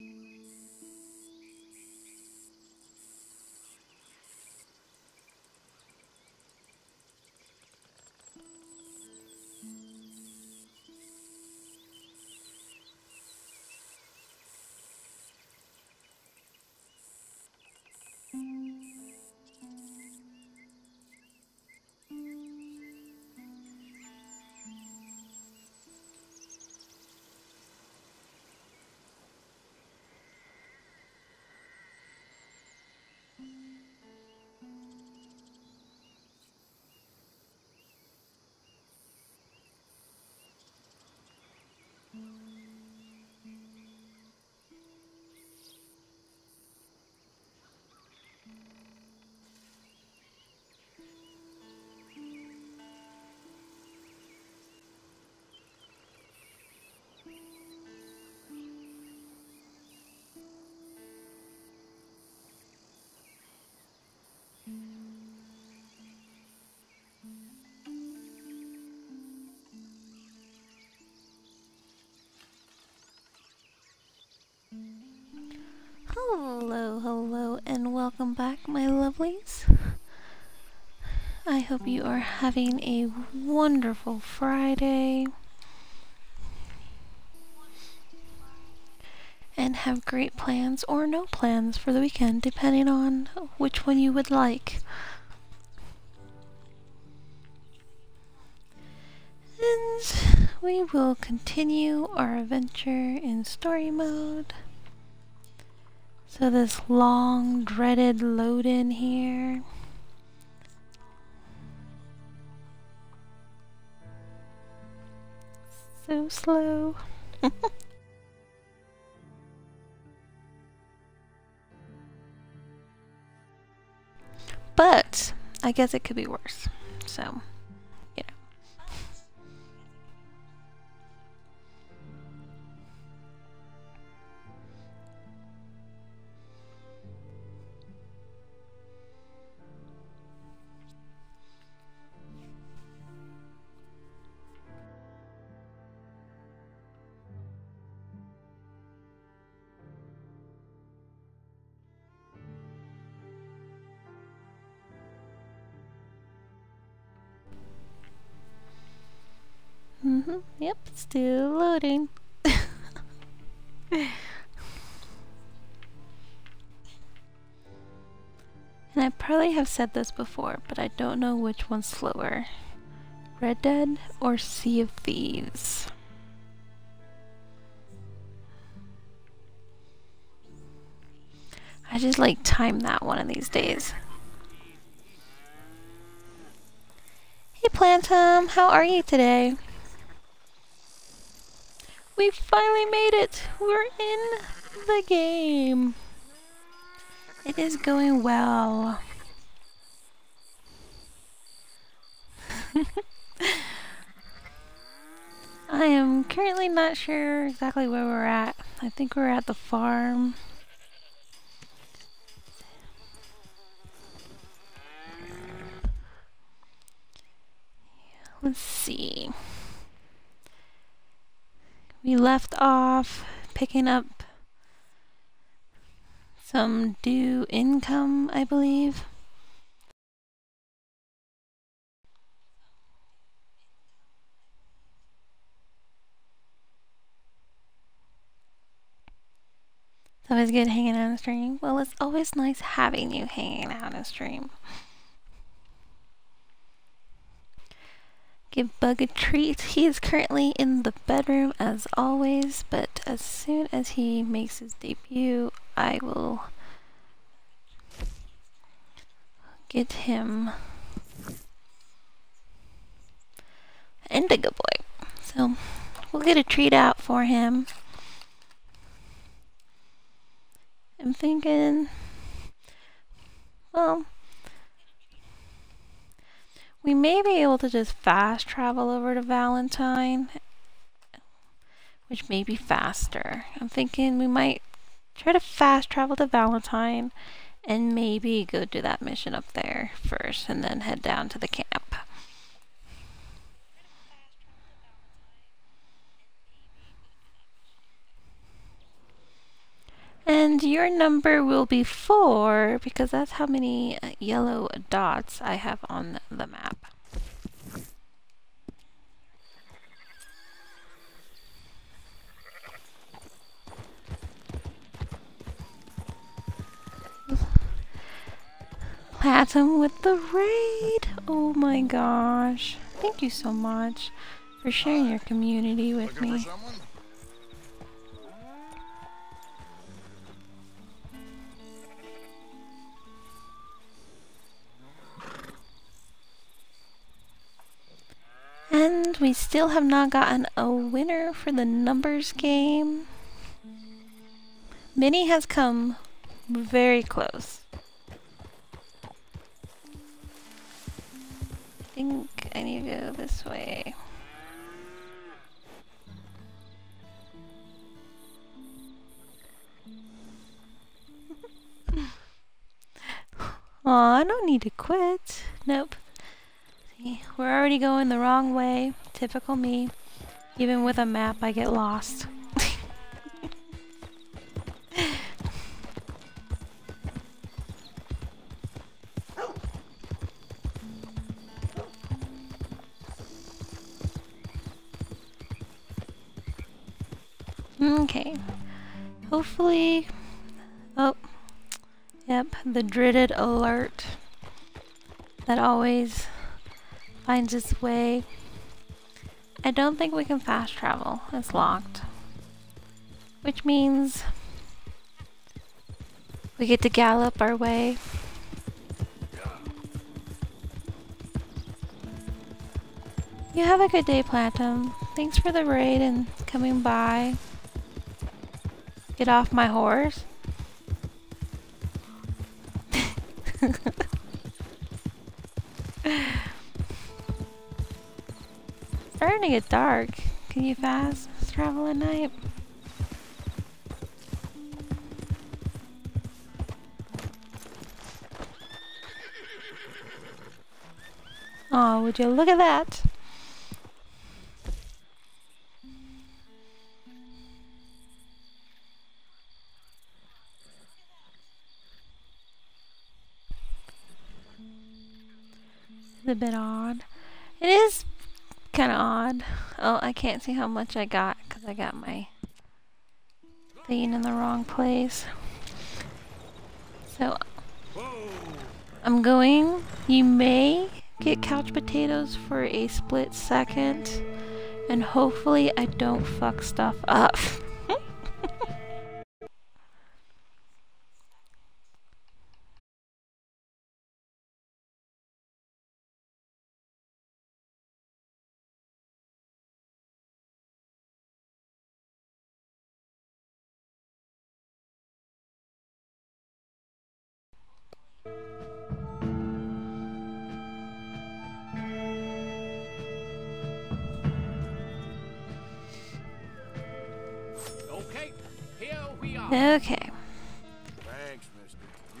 Música Hello, hello, and welcome back, my lovelies. I hope you are having a wonderful Friday and have great plans or no plans for the weekend, depending on which one you would like. And we will continue our adventure in story mode. So this long dreaded load in here. So slow. but I guess it could be worse. So still loading. and I probably have said this before, but I don't know which one's slower. Red Dead or Sea of Thieves? I just like time that one of these days. Hey Platinum, how are you today? We finally made it! We're in the game! It is going well. I am currently not sure exactly where we're at. I think we're at the farm. Let's see we left off picking up some due income, I believe. It's always good hanging out on stream. Well, it's always nice having you hanging out on stream. Give Bug a treat. He is currently in the bedroom as always, but as soon as he makes his debut, I will get him Indigo Boy. So we'll get a treat out for him. I'm thinking, well, we may be able to just fast travel over to Valentine, which may be faster. I'm thinking we might try to fast travel to Valentine and maybe go do that mission up there first and then head down to the camp. And your number will be 4 because that's how many uh, yellow dots I have on the map. Platinum with the raid! Oh my gosh. Thank you so much for sharing your community with me. And we still have not gotten a winner for the numbers game. Minnie has come very close. I think I need to go this way. Aw, I don't need to quit. Nope. We're already going the wrong way. Typical me. Even with a map, I get lost. okay. Hopefully... Oh. Yep, the dreaded alert that always finds its way. I don't think we can fast travel. It's locked. Which means we get to gallop our way. You have a good day, Platinum. Thanks for the raid and coming by. Get off my horse. starting to get dark. Can you fast travel at night? Oh, would you look at that? It's a bit odd. It is kind of odd. Oh, I can't see how much I got because I got my thing in the wrong place. So, I'm going. You may get couch potatoes for a split second. And hopefully I don't fuck stuff up.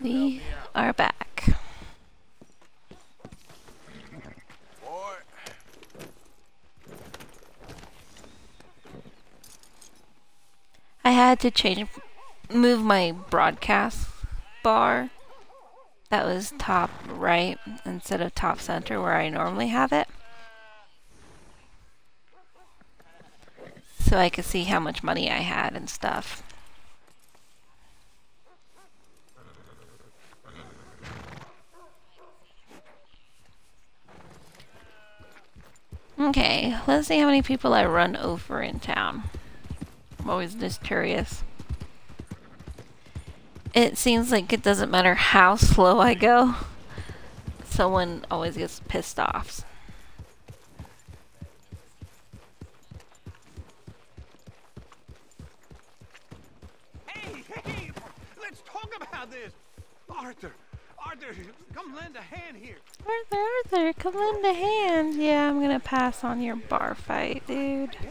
We are back. I had to change, move my broadcast bar. That was top right instead of top center where I normally have it. So I could see how much money I had and stuff. Okay, let's see how many people I run over in town. I'm always just curious. It seems like it doesn't matter how slow I go. Someone always gets pissed off. Hey, hey, let's talk about this. Arthur, Arthur, come lend a hand here. Arthur, Arthur, come lend a hand. Yeah, I'm gonna pass on your bar fight, dude.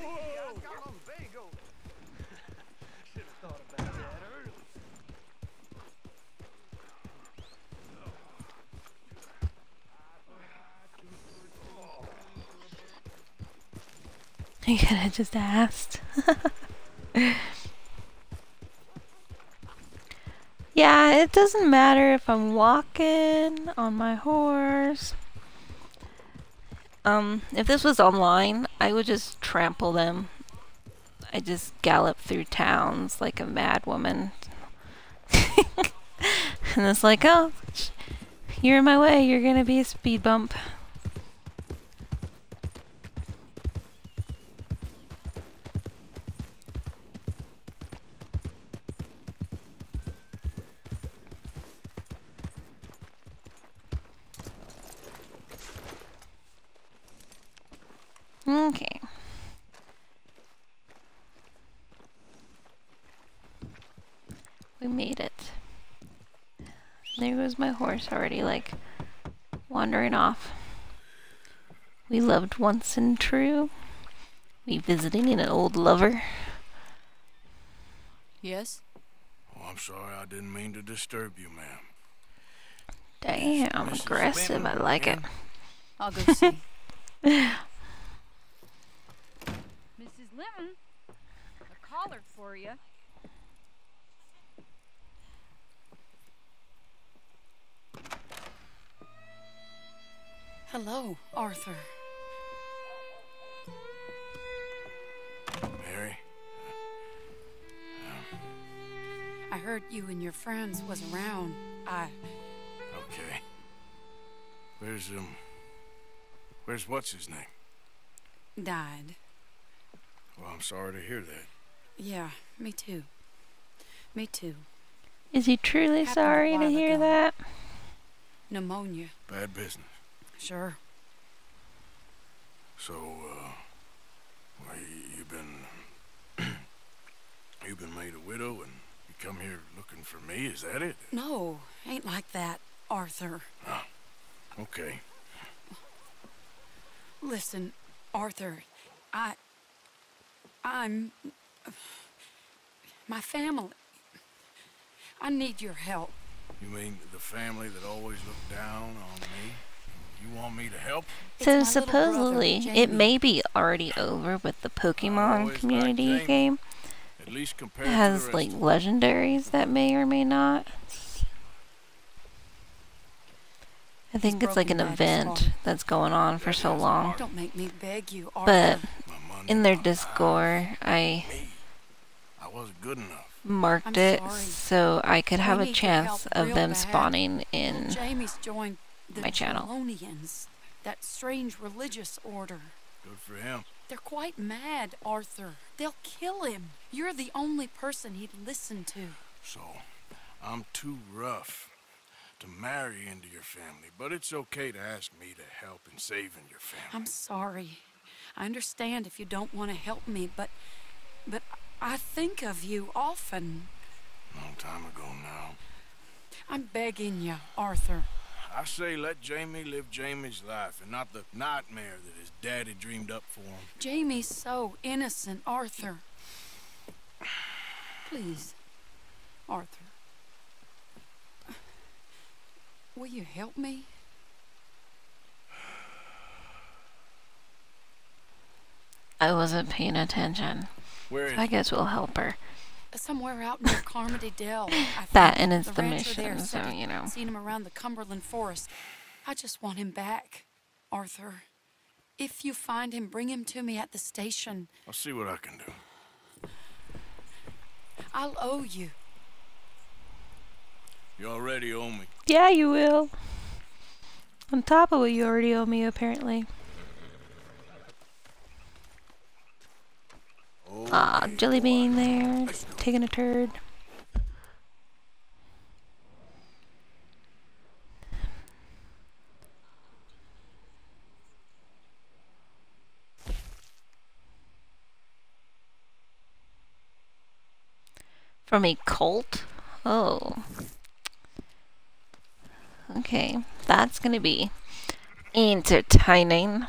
You could have just asked. Yeah, it doesn't matter if I'm walking on my horse. Um, if this was online, I would just trample them. I just gallop through towns like a mad woman. and it's like, oh, you're in my way, you're gonna be a speed bump. Okay. We made it. There goes my horse already, like, wandering off. We loved once and true. We visiting an old lover. Yes? Oh, I'm sorry, I didn't mean to disturb you, ma'am. Damn, Mrs. aggressive. I Benton like it. I'll go see. Mrs. Linton, a caller for you. Hello, Arthur. Mary? I heard you and your friends was around. I Okay. Where's, um... Where's what's his name? died. Well, I'm sorry to hear that. Yeah, me too. Me too. Is he truly Happened sorry to hear ago. that? Pneumonia. Bad business. Sure. So, uh... Well, you, you've been... you've been made a widow and you come here looking for me, is that it? No, ain't like that, Arthur. Okay. Listen, Arthur, I. I'm. My family. I need your help. You mean the family that always looked down on me? You want me to help? So my brother, supposedly, it may be already over with the Pokemon community Jamie. game. At least It compared to the has like legendaries that may or may not. I think it's like an event that's going on for so long. Don't make me beg you, But Arthur. my money, in their Discord, I. I wasn't good enough. marked it so I could have a need your help chance of them spawning in. Jamie's joined the my channel. Chelonians, that strange religious order. Good for him. They're quite mad, Arthur. They'll kill him. You're the only person he'd listen to. So, I'm too rough to marry into your family, but it's okay to ask me to help in saving your family. I'm sorry. I understand if you don't want to help me, but but I think of you often. Long time ago now. I'm begging you, Arthur. I say let Jamie live Jamie's life and not the nightmare that his daddy dreamed up for him. Jamie's so innocent, Arthur. Please, Arthur. Will you help me? I wasn't paying attention. Where is I guess we'll help her. Somewhere out near Carmody Dell. That think. and it's the rancher there mission, said so, you know. Seen him around the Cumberland Forest. I just want him back, Arthur. If you find him, bring him to me at the station. I'll see what I can do. I'll owe you. You already owe me. Yeah, you will. On top of what you already owe me, apparently. Ah, Jelly Bean there, taking a turd. From a cult? Oh. Okay, that's gonna be entertaining.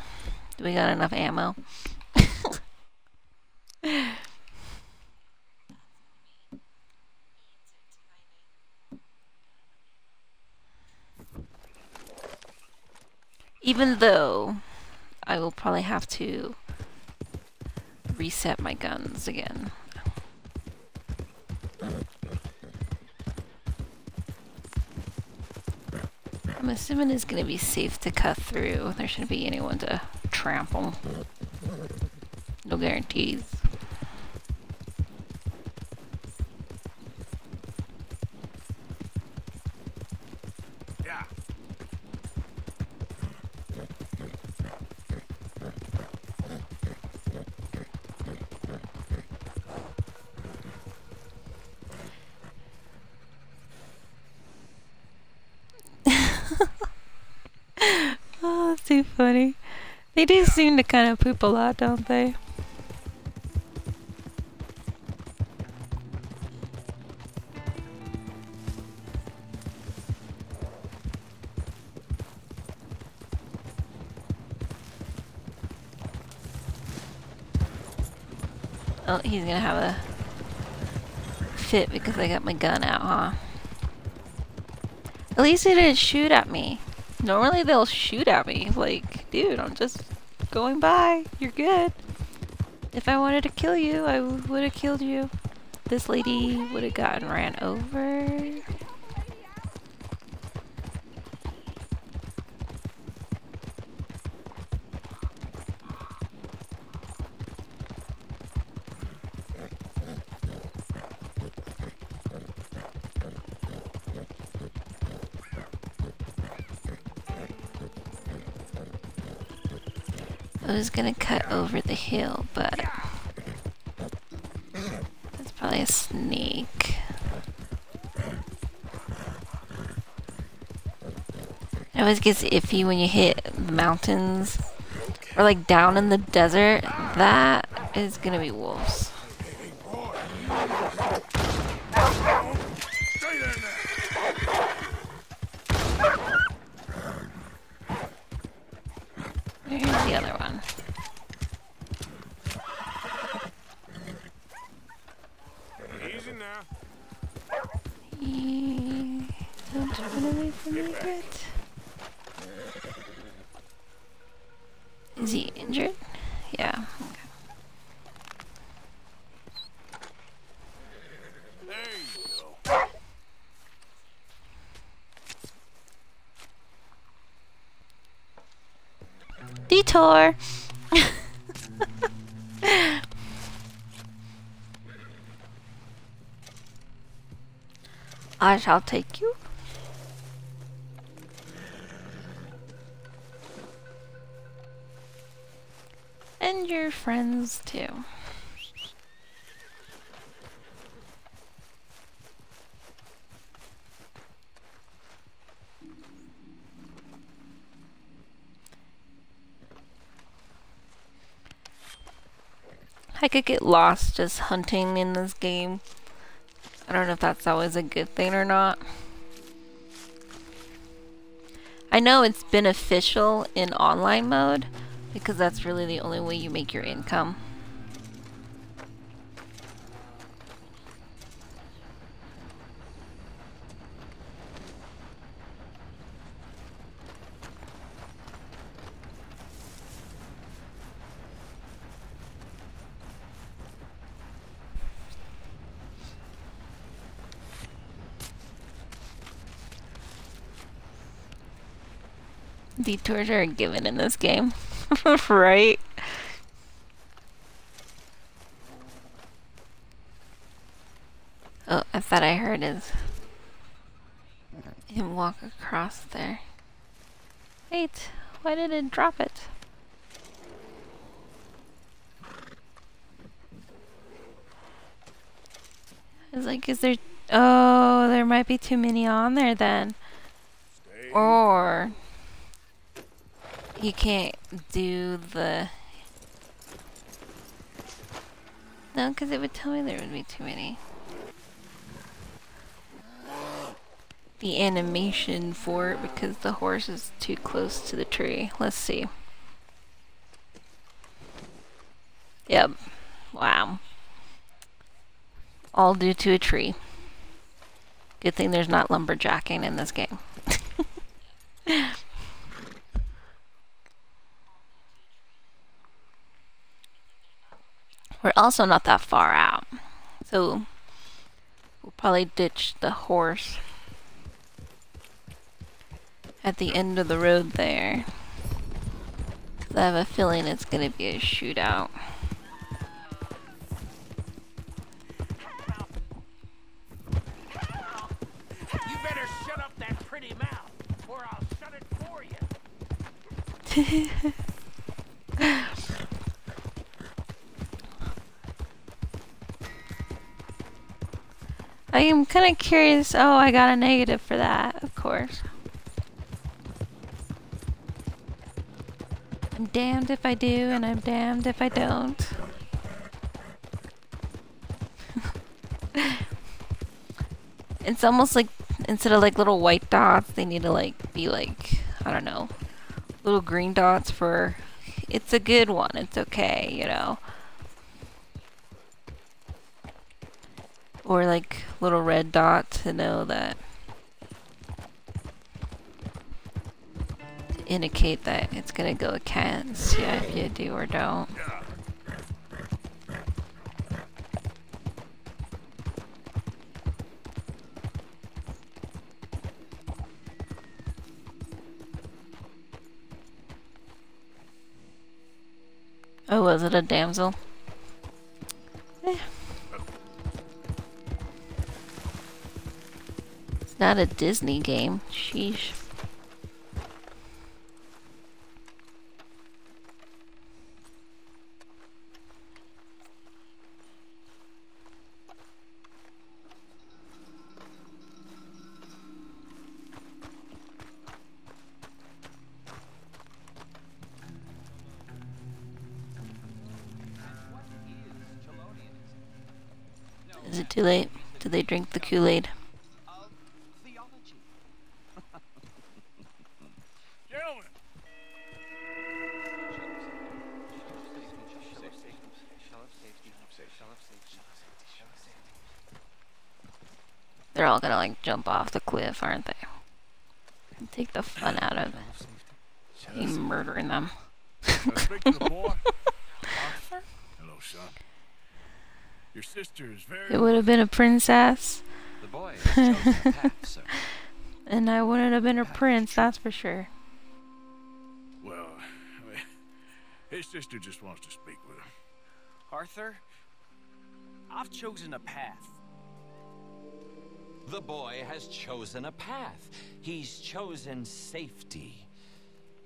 Do we got enough ammo? Even though I will probably have to reset my guns again. I'm assuming it's going to be safe to cut through. There shouldn't be anyone to trample. No guarantees. Yeah. Oh, that's too funny. They do seem to kind of poop a lot, don't they? Oh, he's gonna have a fit because I got my gun out, huh? At least he didn't shoot at me. Normally they'll shoot at me. Like, dude, I'm just going by. You're good. If I wanted to kill you, I would have killed you. This lady would have gotten ran over. Was gonna cut over the hill, but that's probably a snake. It always gets iffy when you hit mountains or like down in the desert. That is gonna be wolves. Stay there now. Here's the other one. Easy now. He- Don't run away from me yet. Is he injured? Yeah. Okay. There you go. Detour! I shall take you. And your friends too. Could get lost just hunting in this game. I don't know if that's always a good thing or not. I know it's beneficial in online mode because that's really the only way you make your income. Detours are a given in this game. right? Oh, I thought I heard his him walk across there. Wait, why did it drop it? I was like, is there Oh, there might be too many on there then. Stay Or you can't do the no, because it would tell me there would be too many. The animation for it because the horse is too close to the tree. Let's see. Yep. Wow. All due to a tree. Good thing there's not lumberjacking in this game. We're also not that far out. So we'll probably ditch the horse at the end of the road there. I have a feeling it's gonna be a shootout. You better shut up that pretty mouth, or I'll shut it for you. I am kind of curious. Oh, I got a negative for that, of course. I'm damned if I do, and I'm damned if I don't. it's almost like instead of like little white dots, they need to like be like I don't know, little green dots for. It's a good one. It's okay, you know. Or like little red dot to know that to indicate that it's gonna go against yeah if you do or don't. Oh, was it a damsel? Not a Disney game. Sheesh. Is it too late? Did they drink the Kool-Aid? Jump off the cliff, aren't they? And take the fun out of it. You murdering them. can I speak to the boy? Arthur? Hello, son. Your sister is very. It would have been a princess, The boy has chosen a path, sir. and I wouldn't have been a prince, that's for sure. Well, I mean, his sister just wants to speak with him. Arthur, I've chosen a path. The boy has chosen a path. He's chosen safety.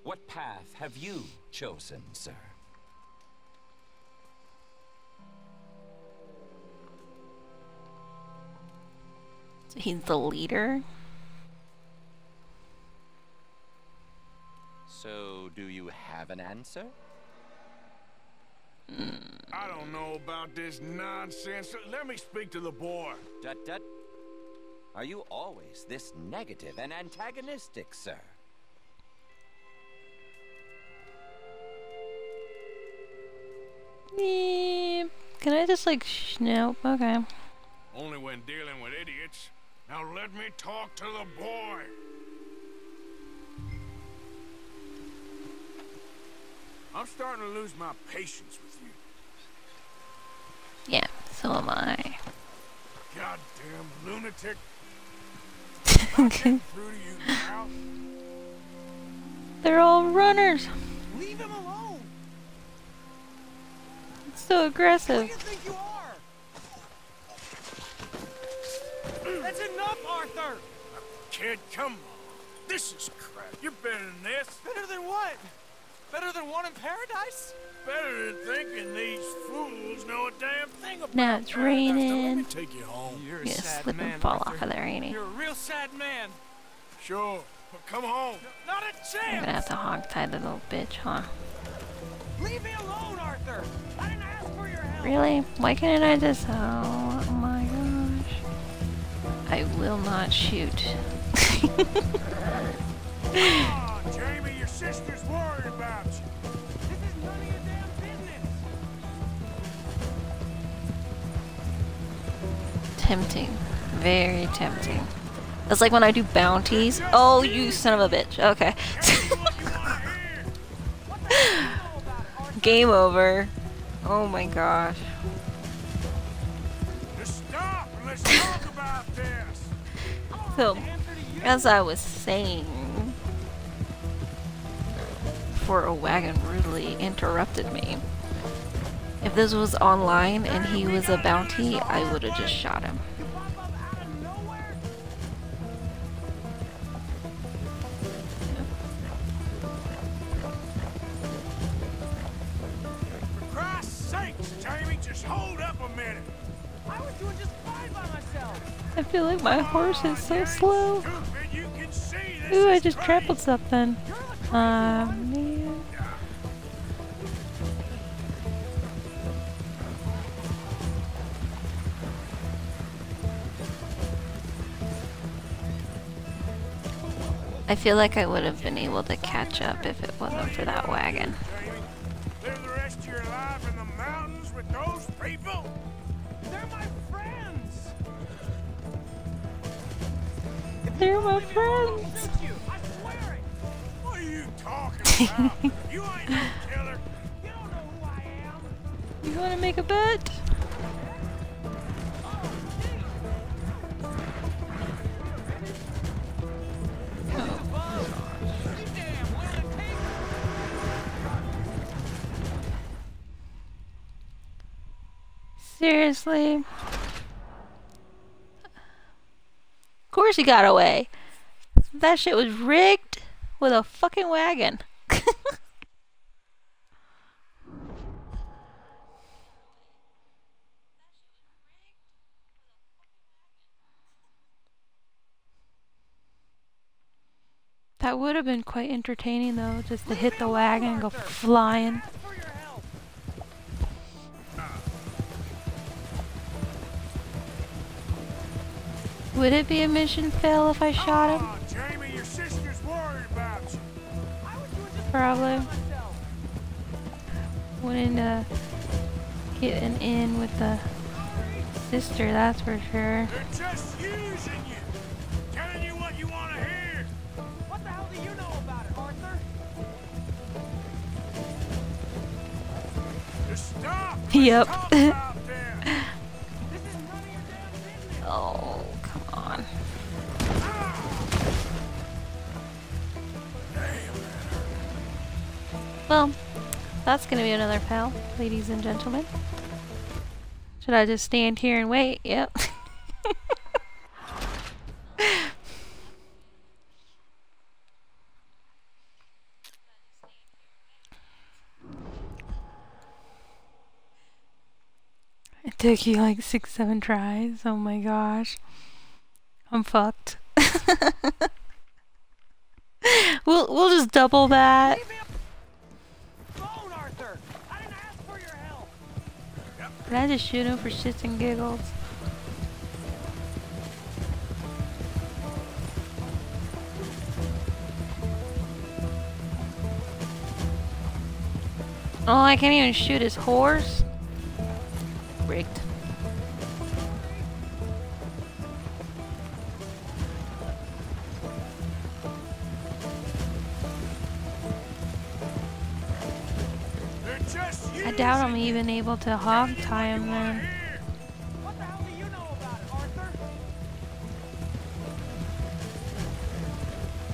What path have you chosen, sir? So he's the leader. So, do you have an answer? I don't know about this nonsense. Let me speak to the boy. Dut dut. Are you always this negative and antagonistic, sir? Eep. Can I just like sh- nope? Okay. Only when dealing with idiots. Now let me talk to the boy. I'm starting to lose my patience with you. Yeah. So am I. Goddamn lunatic. They're all runners. Leave him alone. It's so Who do aggressive. you think you are? That's enough, Arthur. Kid, come on. This is crap. You're better than this. Better than what? Better than one in paradise? Better than thinking these fools know a damn thing about Now it's paradise. Now let me raining. take you home. You're You're gonna sad slip man, and fall Arthur. off of there, ain't he? You're a real sad man. Sure, but come home. Not a chance. I'm gonna have to hog tie the little bitch, huh? Leave me alone, Arthur. I didn't ask for your help. Really? Why can't I just? Oh, oh my gosh! I will not shoot. Ah, Jamie, your sister's worried about you. This is none of your damn business. tempting, very tempting. That's like when I do bounties. Oh, you son of a bitch. Okay. Game over. Oh my gosh. Just stop and let's talk about this. So, as I was saying, before a wagon rudely interrupted me. If this was online and he was a bounty, I would have just shot him. You pop up out of nowhere? For Christ's sakes, Jamie, just hold up a minute. I was doing just fine by myself. I feel like my horse is so slow. stupid, you can see this Ooh, I just trampled something. Uh, Aw, man. I feel like I would have been able to catch up if it wasn't for that wagon. Live the rest of your life in the mountains with those people? They're my friends. They're my friends. shoot you. I swear it. What are you talking about? you ain't no killer. You don't know who I am. You want to make a bet? Seriously? Of course he got away. That shit was rigged with a fucking wagon. That would have been quite entertaining though, just to hit the wagon and go flying. Would it be a mission fail if I shot him? Oh, Jamie, your sister's worried about you. I was doing just Probably. fine by myself. Wouldn't uh, get an in with the sister, that's for sure. They're just using you. Telling you what you want to hear. What the hell do you know about it, Arthur? Just stop. Yep. Well, that's gonna be another pal, ladies and gentlemen. Should I just stand here and wait? Yep. It took you like six, seven tries. Oh my gosh. I'm fucked. we'll we'll just double that. Did I just shoot him for shits and giggles? Oh, I can't even shoot his horse? Rigged. They're just I doubt I'm even able to hog tie him then. hear. What the hell do you know about it, Arthur?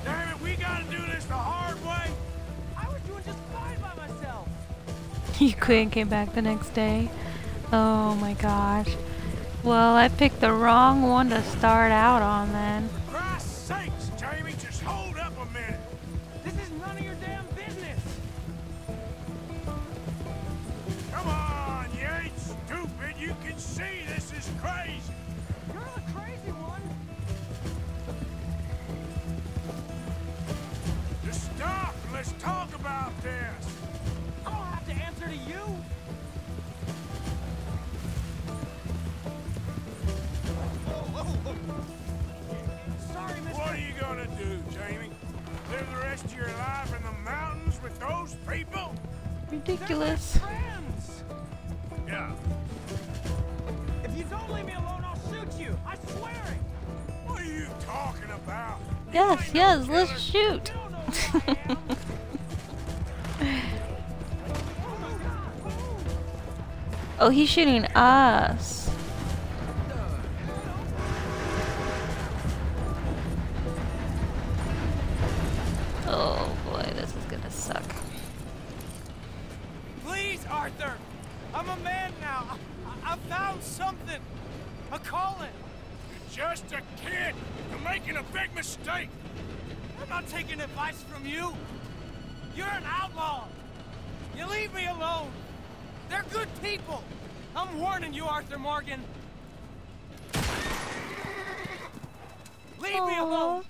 Damn it, we gotta do this the hard way. I was doing just fine by myself. You quit and came back the next day. Oh my gosh. Well, I picked the wrong one to start out on then. Ridiculous. Yeah. If you don't leave me alone, I'll shoot you. I swear it. What are you talking about? Yes, yes, let's shoot. You don't know who I am. Oh, he's shooting us. Oh Arthur! I'm a man now! I, I found something! A calling! You're just a kid! You're making a big mistake! I'm not taking advice from you! You're an outlaw! You leave me alone! They're good people! I'm warning you, Arthur Morgan! Leave Aww. me alone!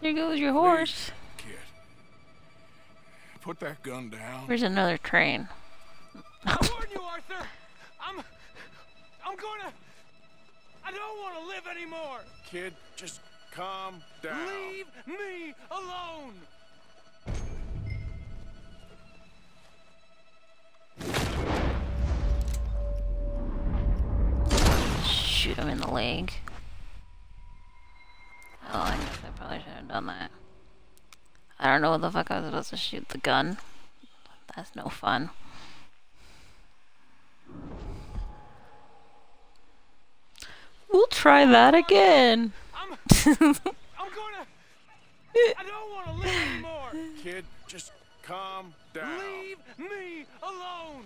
There goes your horse. Please, kid. Put that gun down. There's another train. I warn you, Arthur. I'm. I'm gonna. I don't want to live anymore. Kid, just calm down. Leave me alone. Shoot him in the leg. Oh, I guess I probably should have done that. I don't know what the fuck I was supposed to shoot the gun. That's no fun. We'll try that again. I'm. I'm gonna. I don't want to live anymore. Kid, just calm down. Leave me alone.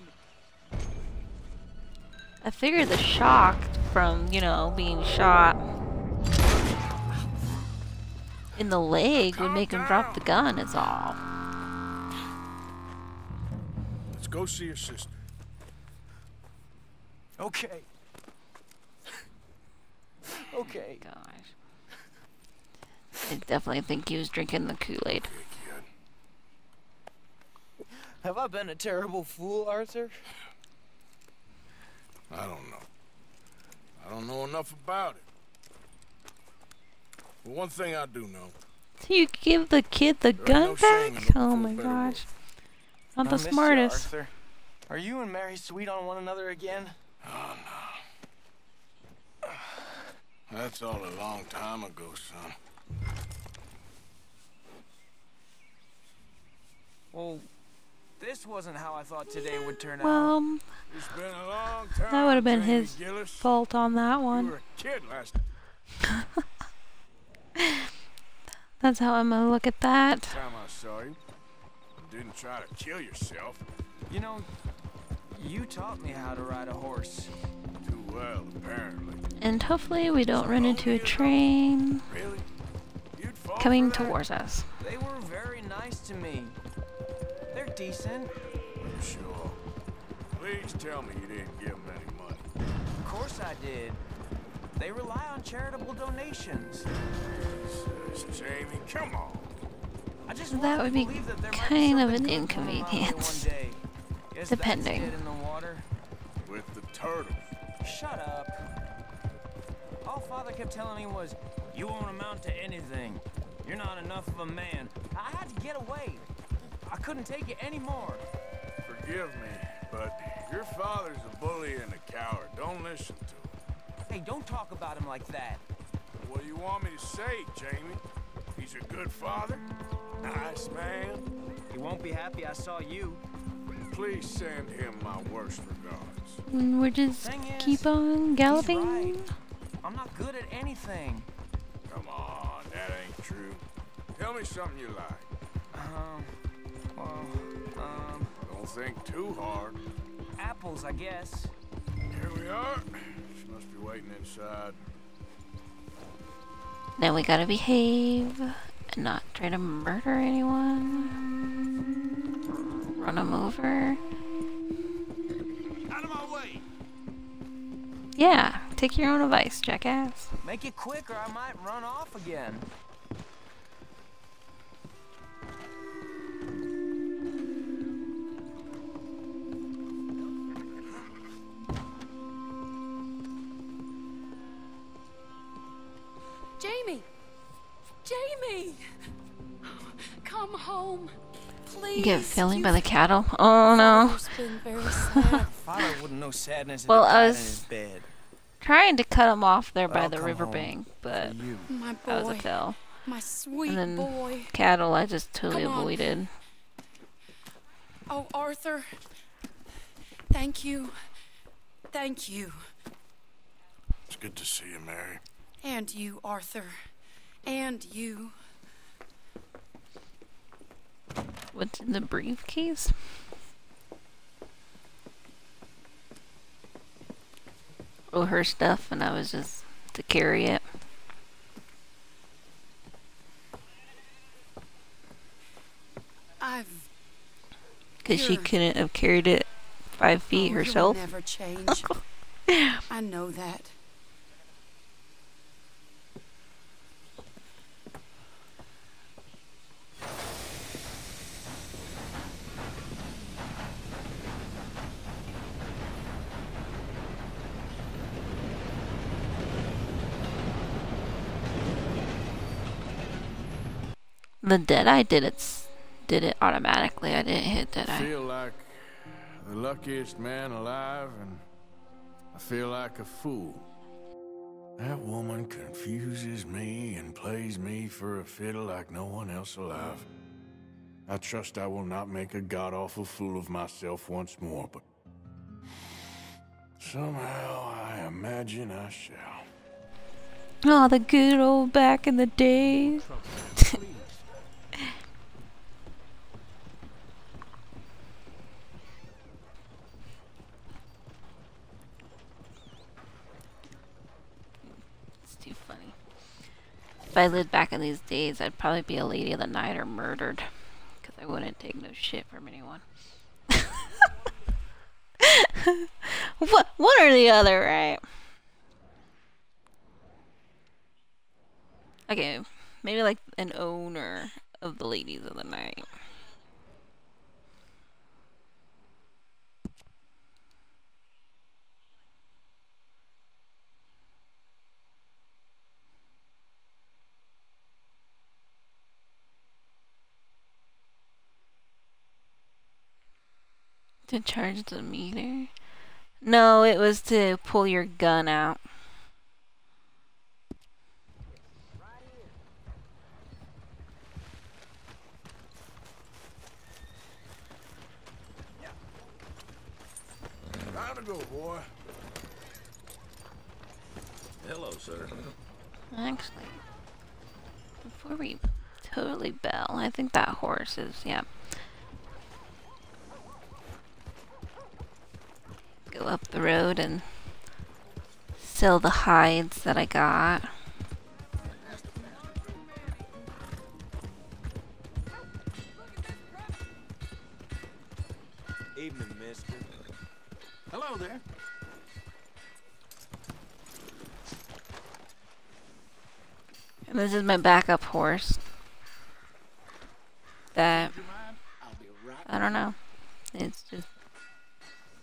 I figured the shock from, you know, being shot in the leg would make him drop the gun, is all. Let's go see your sister. Okay. Okay. Gosh. I definitely think he was drinking the Kool-Aid. Have I been a terrible fool, Arthur? I don't know. I don't know enough about it. But one thing I do know. So you give the kid the gun no back? Oh my better gosh. Not I the miss you, smartest. Arthur. Are you and Mary sweet on one another again? Oh, That's all a long time ago, son. Well, this wasn't how I thought today would turn out. Well, It's been a long time. that would have been his Gillis. fault on that You one. were a kid last That's how I'm gonna look at that. time I saw you. You didn't try to kill yourself. You know, you taught me how to ride a horse. Too well, apparently. And hopefully we don't run into a train Really? You'd fall coming for that? towards us. They were very nice to me. They're decent. You sure? Please tell me you didn't give them any money. Of course I did. They rely on charitable donations. Jesus, Jamie, come on. I just That would be that kind of an good going on out there inconvenience. One day. Guess Depending. in the water. With the turtle. Shut up. All father kept telling me was, you won't amount to anything. You're not enough of a man. I had to get away. I couldn't take it anymore. Forgive me, but your father's a bully and a coward. Don't listen to him. Hey, don't talk about him like that. What do you want me to say, Jamie? He's a good father? Nice man? He won't be happy I saw you. Please send him my worst regards. And we're just Thing is, keep on galloping. right. I'm not good at anything. Come on, that ain't true. Tell me something you like. Um, well, um, Don't think too hard. apples, I guess. Here we are. She must be waiting inside. Then we gotta behave and not try to murder anyone. Run them over. Out of my way! Yeah, take your own advice, jackass. Make it quick or I might run off again. Jamie! Jamie! Come home. Please. You get filling by the cattle? Oh no. Father's been very sad. Father wouldn't know sadness if Well, I was- Trying to cut him off there by I'll the come home riverbank, but For you. My that was a boy. fill. My sweet and then- boy. Cattle, I just totally avoided. Oh, Arthur. Thank you. Thank you. It's good to see you, Mary. And you, Arthur. And you. What's in the briefcase? Oh, her stuff, and I was just to carry it. Because she couldn't have carried it five feet oh, herself. I know that. The Deadeye did it, did it automatically. I didn't hit I Deadeye. feel like the luckiest man alive, and I feel like a fool. That woman confuses me and plays me for a fiddle like no one else alive. I trust I will not make a god-awful fool of myself once more, but somehow I imagine I shall. Oh, the good old back in the days. it's too funny. If I lived back in these days, I'd probably be a lady of the night or murdered. Because I wouldn't take no shit from anyone. what, one or the other, right? Okay, maybe like an owner of the ladies of the night. To charge the meter? No, it was to pull your gun out. Time to go, boy. Hello, sir. Actually, before we totally bell, I think that horse is, yeah. Go up the road and sell the hides that I got. Evening, mister. Hello there. And this is my backup horse. That, I'll be right. I don't know. It's just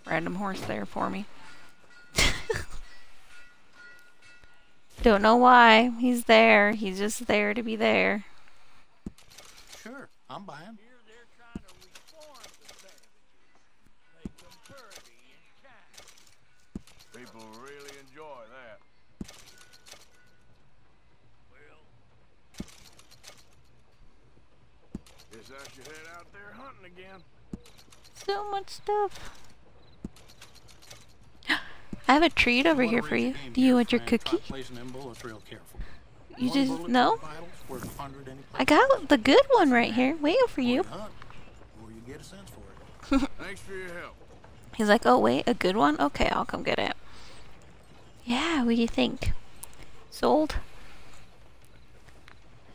random horse there for me. Don't know why. He's there. He's just there to be there. Sure, I'm buying. People really enjoy that. Guess I should head out there hunting again. So much stuff. I have a treat over here for you. Do you want your cookie? You just no. I got the good one right here, waiting for you. He's like, oh wait, a good one? Okay, I'll come get it. Yeah, what do you think? Sold.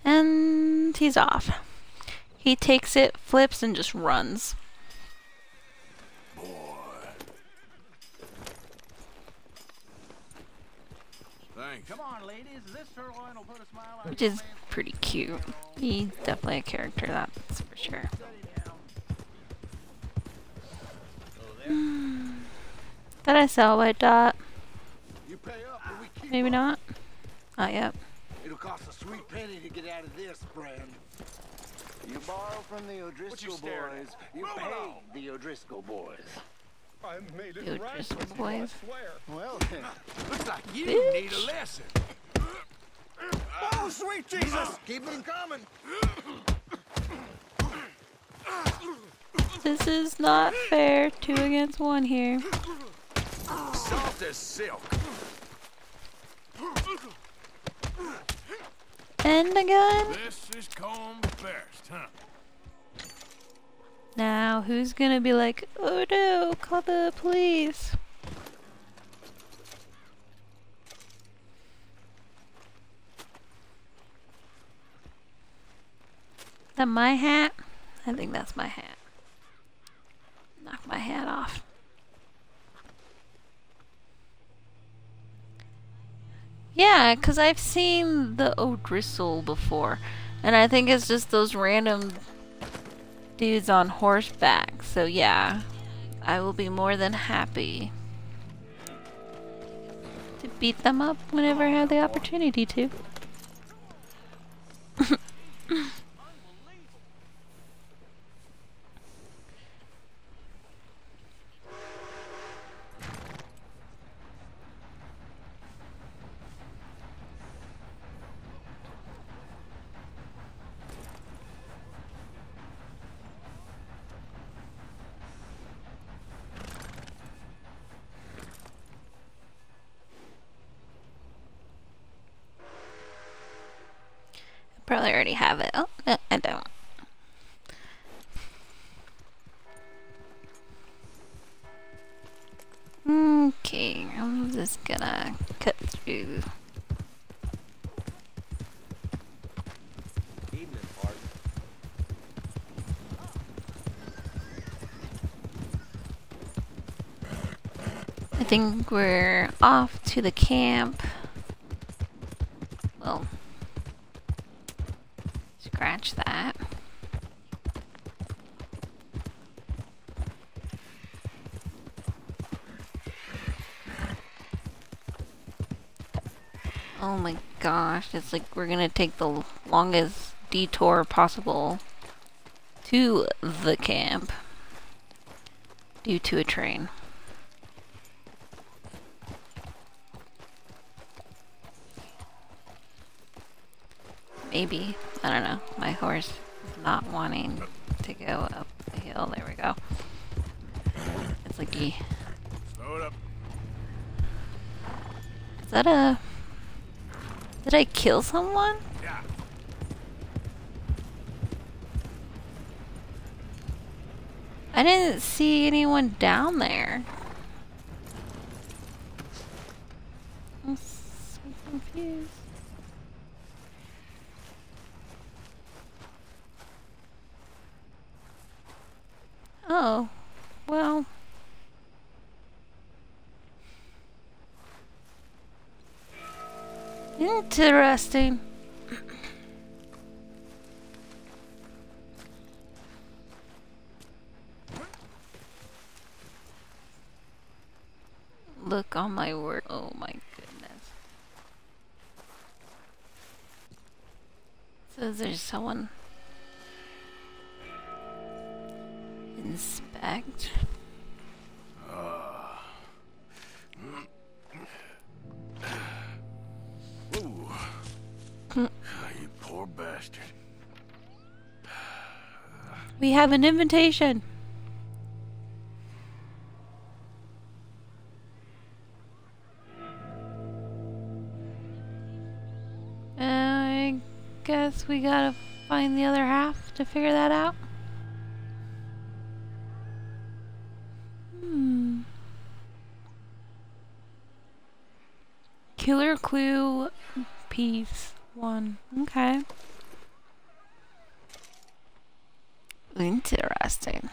And he's off. He takes it, flips, and just runs. Thanks. Come on, ladies. This sirloin will put a smile on Which is pretty cute. He's definitely a character, that's for sure. Did I sell White Dot? You pay up or we keep Maybe not. Not yet. It'll cost a sweet penny to get out of this, friend. You borrow from the O'Driscoll boys. You pay the O'Driscoll boys. I made You Driscoll boys. swear. Well, then, Looks like you Bitch. need a lesson. Oh, sweet Jesus! keep them coming. This is not fair. Two against one here. Soft as silk. And a gun. This is Combs best, huh? Now, who's gonna be like, oh no, call the police? That my hat? I think that's my hat. Knock my hat off. Yeah, because I've seen the O'Driscoll before. And I think it's just those random dudes on horseback. So yeah, I will be more than happy to beat them up whenever I have the opportunity to. Probably already have it. Oh, no, I don't. Okay, I'm just gonna cut through. I think we're off to the camp. Well, scratch that. Oh my gosh, it's like we're gonna take the longest detour possible to the camp due to a train. Maybe. I don't know. My horse is not wanting to go up the hill. There we go. It's like he. Slow it up. Is that a. Did I kill someone? Yeah. I didn't see anyone down there. I'm so confused. Oh, well. Interesting. Look on my word. Oh my goodness. So there's someone. We have an invitation. Uh, I guess we gotta find the other half to figure that out. Hmm. Killer clue piece one. Okay. Interesting.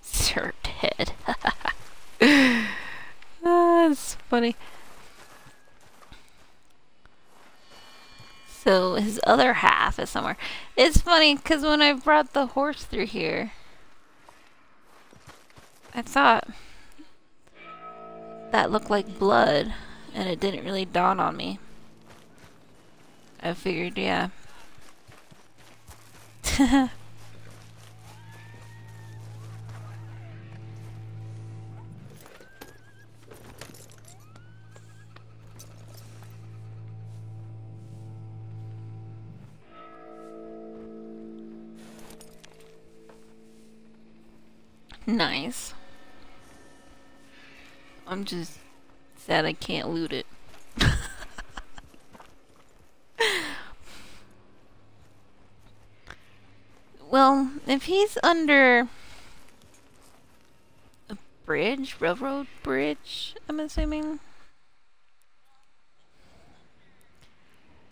Sir dead. That's funny. So his other half is somewhere. It's funny because when I brought the horse through here, I thought that looked like blood, and it didn't really dawn on me. I figured, yeah. I'm just sad I can't loot it. well, if he's under a bridge, railroad bridge, I'm assuming.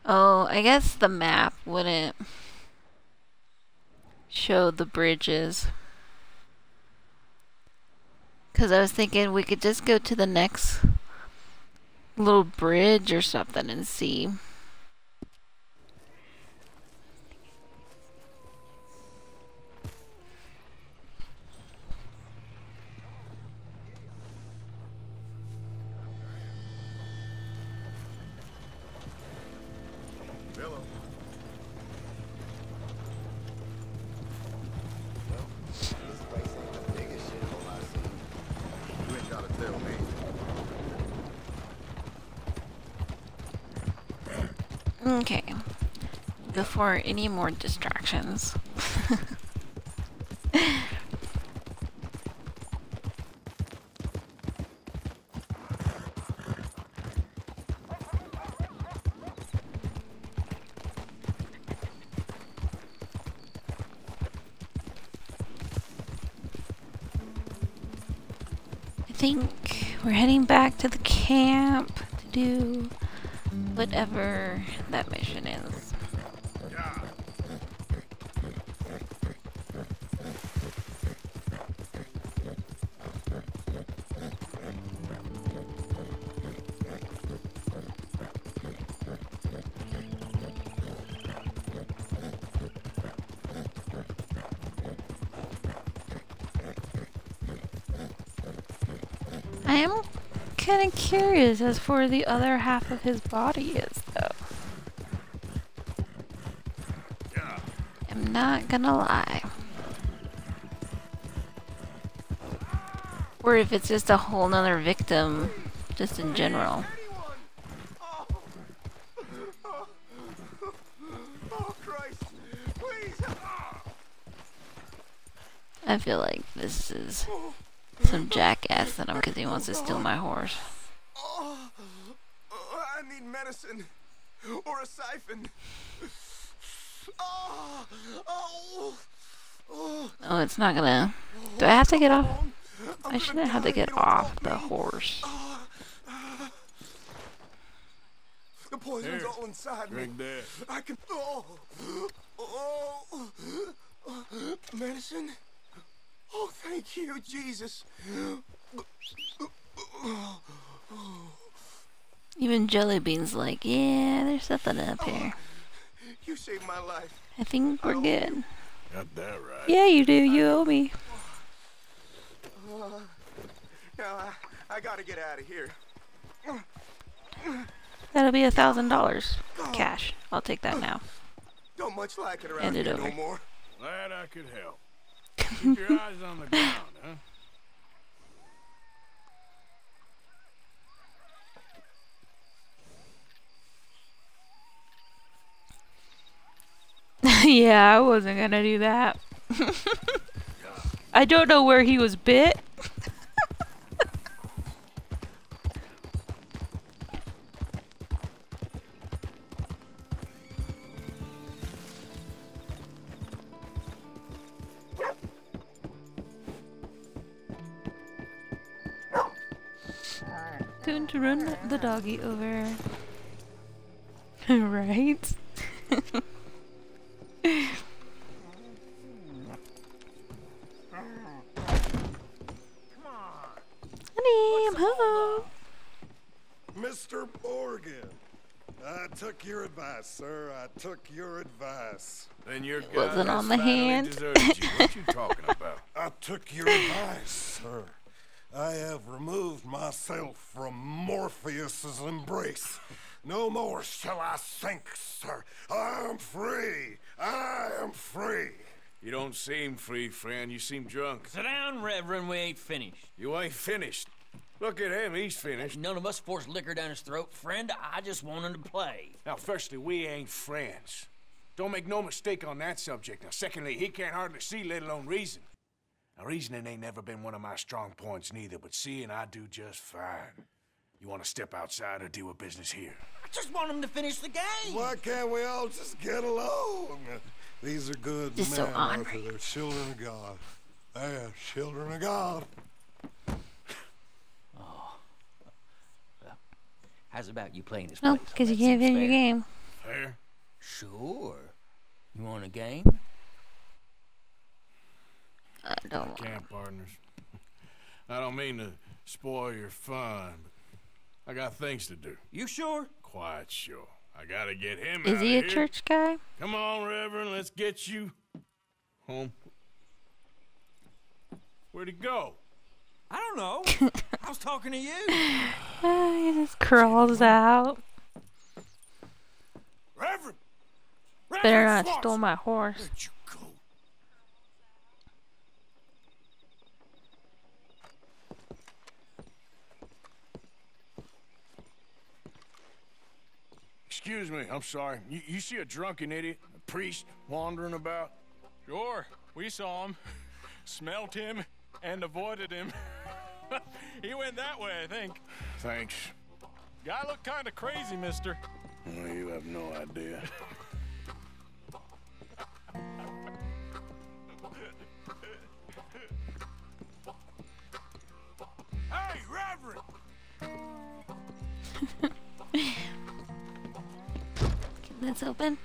Oh, I guess the map wouldn't show the bridges. Because I was thinking we could just go to the next little bridge or something and see. Before any more distractions. I think we're heading back to the camp to do whatever that mission is. Curious as for the other half of his body is, though. I'm not gonna lie. Or if it's just a whole nother victim, just in general. Christ. Please. I feel like this is some jackass in him because he wants to steal my horse. Oh. Oh, I need medicine. Or a siphon. Oh. Oh. Oh. Oh, it's not gonna. Do I have to get off? I'm I gonna shouldn't have to get off the horse. Ah. The poison's all inside me. Drink that. I can. Oh. Oh. Medicine? Oh, thank you, Jesus. Even Jellybean's like, yeah, there's something up oh, here. You saved my life. I think we're good. Got that right. Yeah, you do. You owe me. Now, I, I gotta get out of here. That'll be a thousand dollars oh. cash. I'll take that now. Don't much like it around Hand it here over. no more. Glad I could help. Keep your eyes on the ground, huh? yeah, I wasn't gonna do that. I don't know where he was bit. Going to run the doggy over. right? Honey, I'm home. Mr. Morgan, I took your advice, sir. I took your advice. Then your It guy wasn't has on the hand. deserted you. What you talking about? I took your advice, sir. I have removed myself from Morpheus's embrace. No more shall I sink, sir. I am free. I am free. You don't seem free, friend. You seem drunk. Sit down, Reverend. We ain't finished. You ain't finished. Look at him. He's finished. None of us forced liquor down his throat. Friend, I just want him to play. Now, firstly, we ain't friends. Don't make no mistake on that subject. Now, secondly, he can't hardly see, let alone reason. Now, reasoning ain't never been one of my strong points neither, but seeing I do just fine. You want to step outside or do a business here? I just want him to finish the game. Why can't we all just get along? These are good Just so men, Arthur. ornery. They're children of God. They're children of God. Oh. Well, How's about you playing this No, place? because you can't seems finish your game. Fair? Sure. You want a game? I don't. Camp partners. I don't mean to spoil your fun, but I got things to do. You sure? Quite sure. I gotta get him Is out he a here. church guy? Come on, Reverend, let's get you home. Where'd he go? I don't know. I was talking to you. He just crawls out. Reverend! Better not Swanson! steal my horse. Where'd you go? Excuse me, I'm sorry. You, you see a drunken idiot, a priest, wandering about? Sure, we saw him, smelt him, and avoided him. he went that way, I think. Thanks. Guy looked kind of crazy, mister. Well, you have no idea. hey, Reverend! Let's open.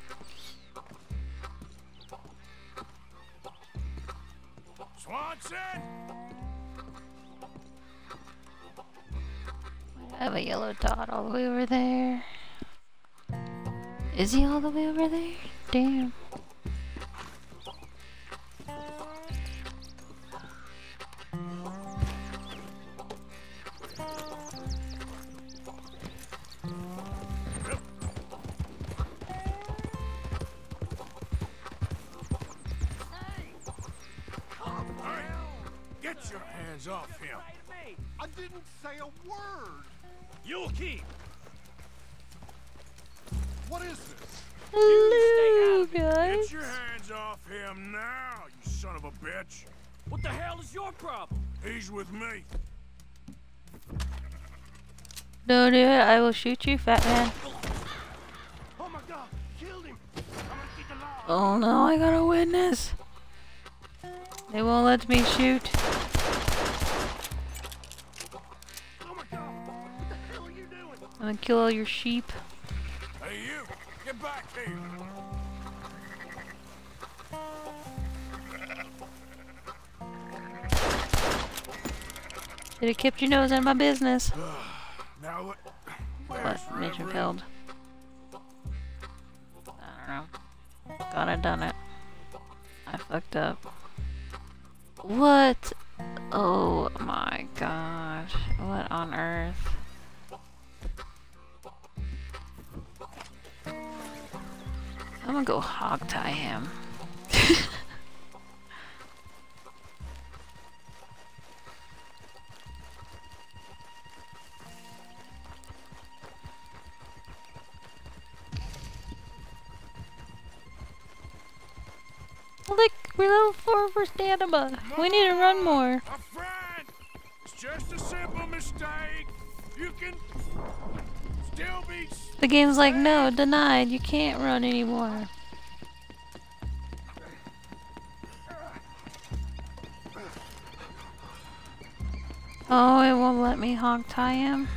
Swanson! I have a yellow dot all the way over there. Is he all the way over there? Damn. Shoot you, fat man. Oh my god, killed him. I'm gonna get the. Oh no, I got a witness. They won't let me shoot. Oh my god, what the hell are you doing? I'm gonna kill all your sheep. Hey, you! Get back here! Should have kept your nose out of my business. What, Mission failed. I don't know. I done it. I fucked up. What? Oh my gosh. What on earth? I'm gonna go hog tie him. Look, we're level 4 for stamina. We need to run more. It's just a simple mistake. You can still be. The game's like, no, denied. You can't run anymore. Oh, it won't let me hog tie him.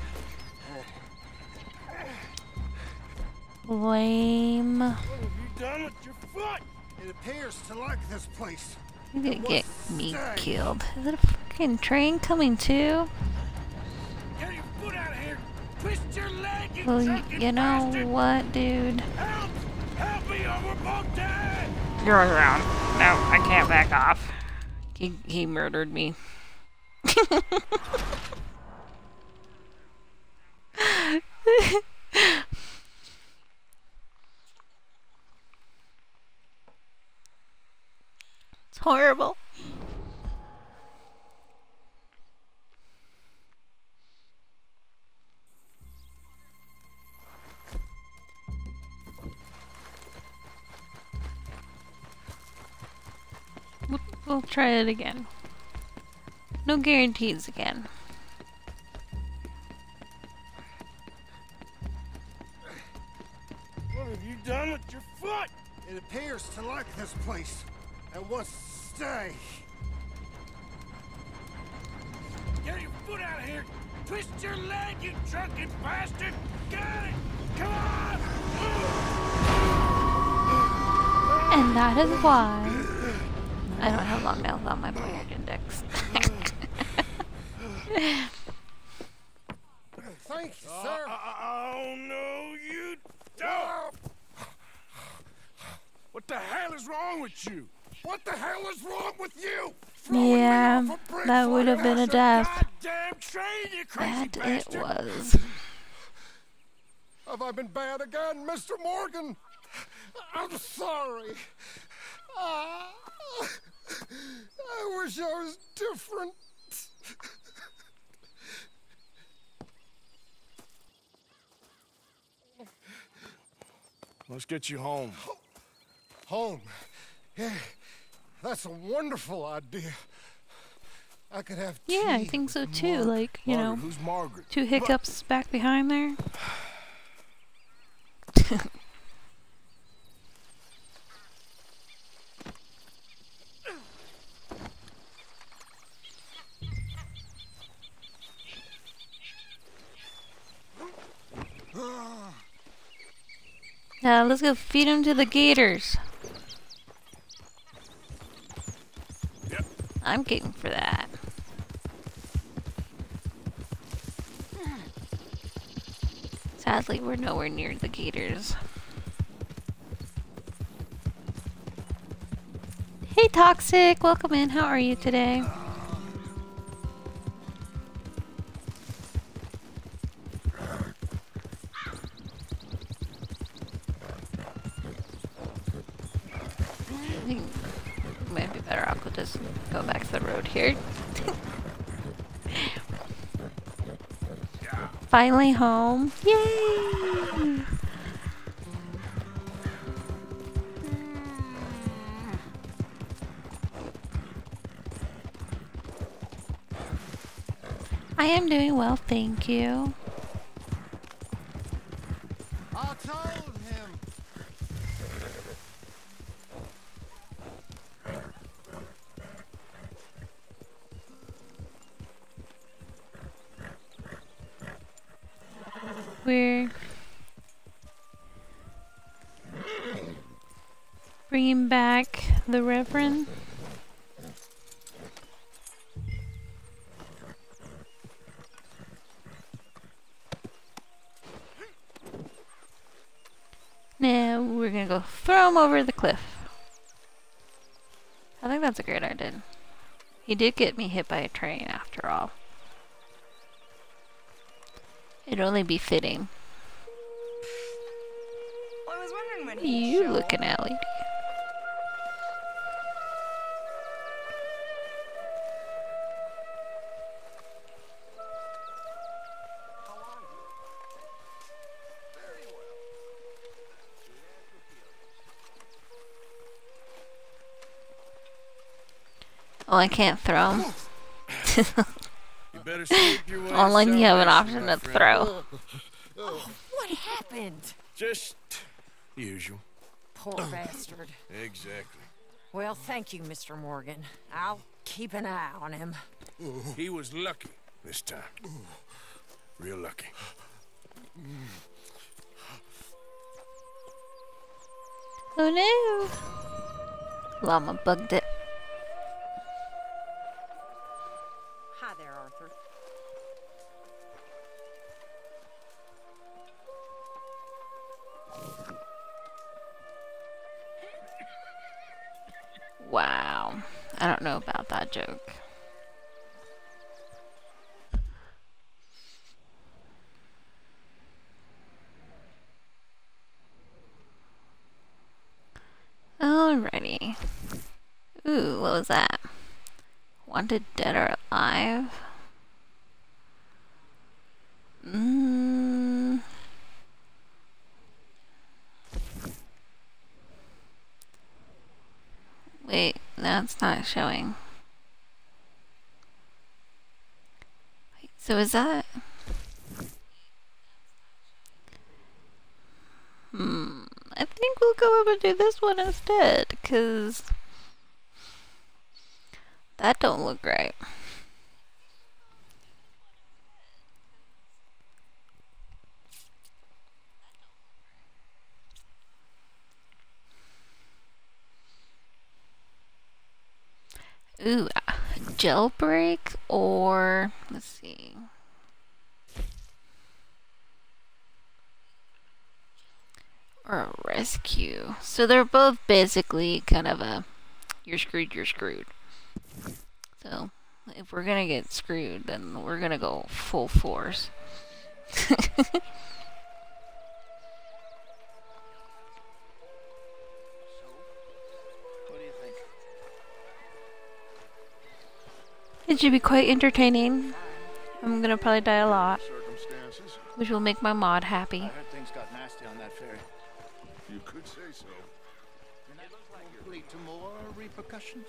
Lame. What have you done with your foot? It appears to like this place. You could get me killed. Is it a fucking train coming too? Get your foot out of here! Twist your leg, you Well, you know bastard! what, dude? Help! Help me, or we're both dead! You're around. No, I can't back off. He he murdered me. horrible. We'll, we'll try it again. No guarantees again. What have you done with your foot? It appears to like this place and wants to stay. Get your foot out of here! Twist your leg, you drunken bastard! Get it! Come on! And that is why I don't have long nails on my pointer index. Thank you, sir. Uh, uh, uh, oh, no, you don't! What the hell is wrong with you? What the hell is wrong with you? Throwing Yeah, off a bridge that would have been a death. Damn train, you crazy That it was. Have I been bad again, Mr. Morgan? I'm sorry. Ah, I wish I was different. Let's get you home. Home. Yeah, that's a wonderful idea. I could have Yeah, I think so too. Mark. Like, you know, who's Margaret? two hiccups back behind there. Now uh, let's go feed him to the gators. I'm getting for that. Sadly, we're nowhere near the gators. Hey, Toxic! Welcome in. How are you today? Finally home. Yay! I am doing well, thank you. I told him. We're bringing back the Reverend. Now we're gonna go throw him over the cliff. I think that's a great idea. He did get me hit by a train after all. It'd only be fitting. Well, I was wondering when What are he'd you looking at, lady? Oh, I can't throw him. You better your way to you have an option to friend. throw. Oh, what happened? Just usual. Poor bastard. Exactly. Well, thank you, Mr. Morgan. I'll keep an eye on him. He was lucky this time. Real lucky. Oh no! Llama bugged it. Wanted dead or alive? Mmm. Wait, that's not showing. Wait, so is that? Hmm. I think we'll go over and do this one instead, because that don't look right. Ooh, uh, jailbreak or let's see. Or a rescue. So they're both basically kind of a you're screwed, you're screwed. So if we're gonna get screwed, then we're gonna go full force. What do you think? It should be quite entertaining. I'm gonna probably die a lot, which will make my mod happy. I heard things got nasty on that ferry. You could say so. And that will lead to more repercussions.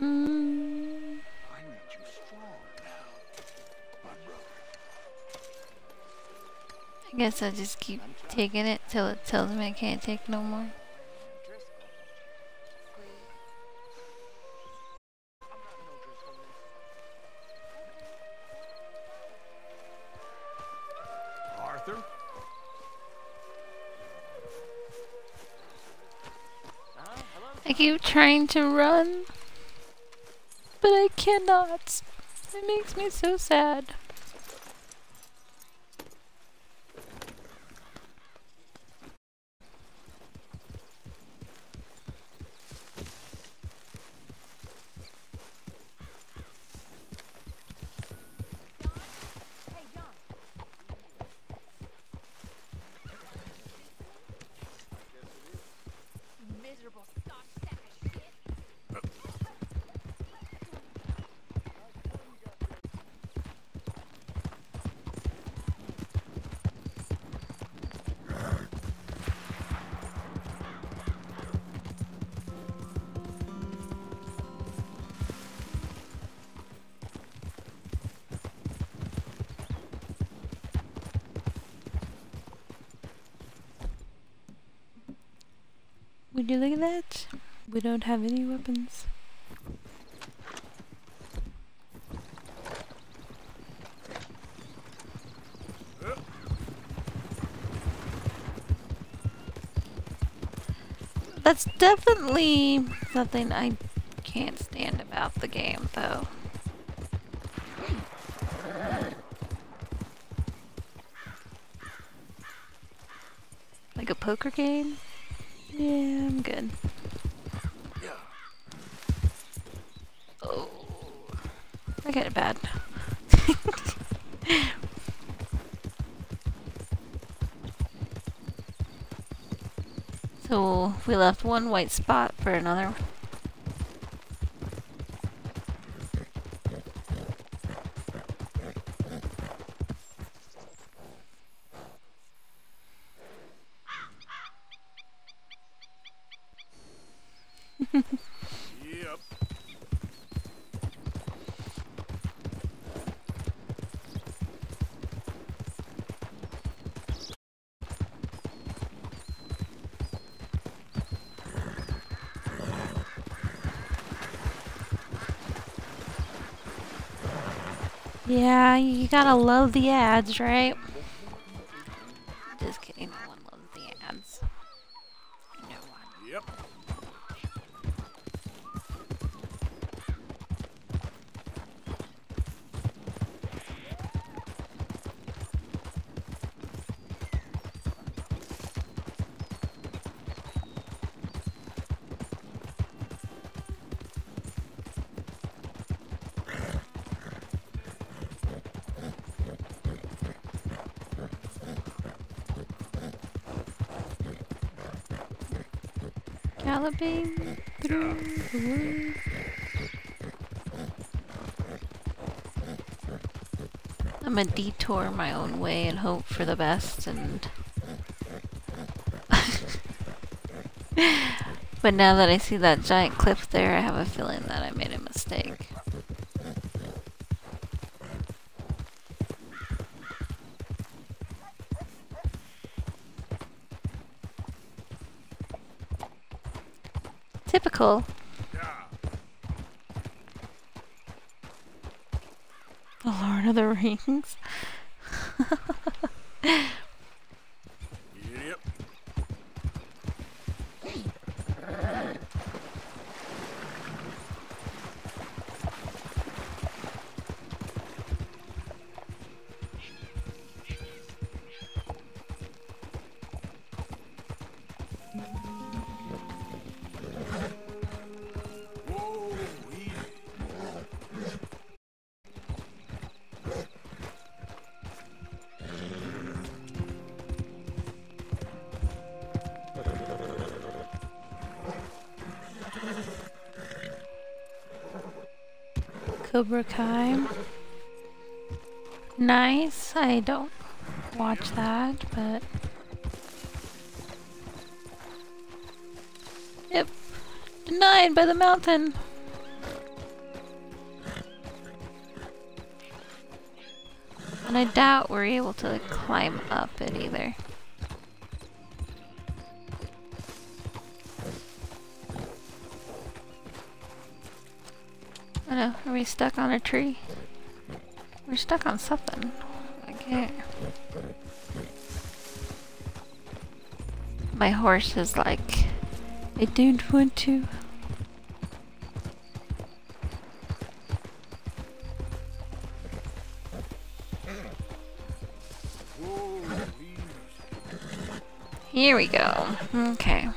Mm, I need you strong now, my brother. I guess I'll just keep taking it till it tells me I can't take no more. Arthur? I keep trying to run, but I cannot. It makes me so sad. You look at that? We don't have any weapons. That's definitely something I can't stand about the game, though. Like a poker game? Yeah, I'm good. Oh, I got it bad. so we left one white spot for another. Yep. Yeah, you gotta love the ads, right? Just kidding, no one loves the ads. No one. Yep. Galloping through the woods. I'm gonna detour my own way and hope for the best and But now that I see that giant cliff there, I have a feeling that I made cool. Lord of the Rings. Cobra Kai. Nice. I don't watch that, but. Yep. Denied by the mountain. And I doubt we're able to climb up it either. Are we stuck on a tree? We're stuck on something. I can't. My horse is like, I don't want to. Here we go. Okay.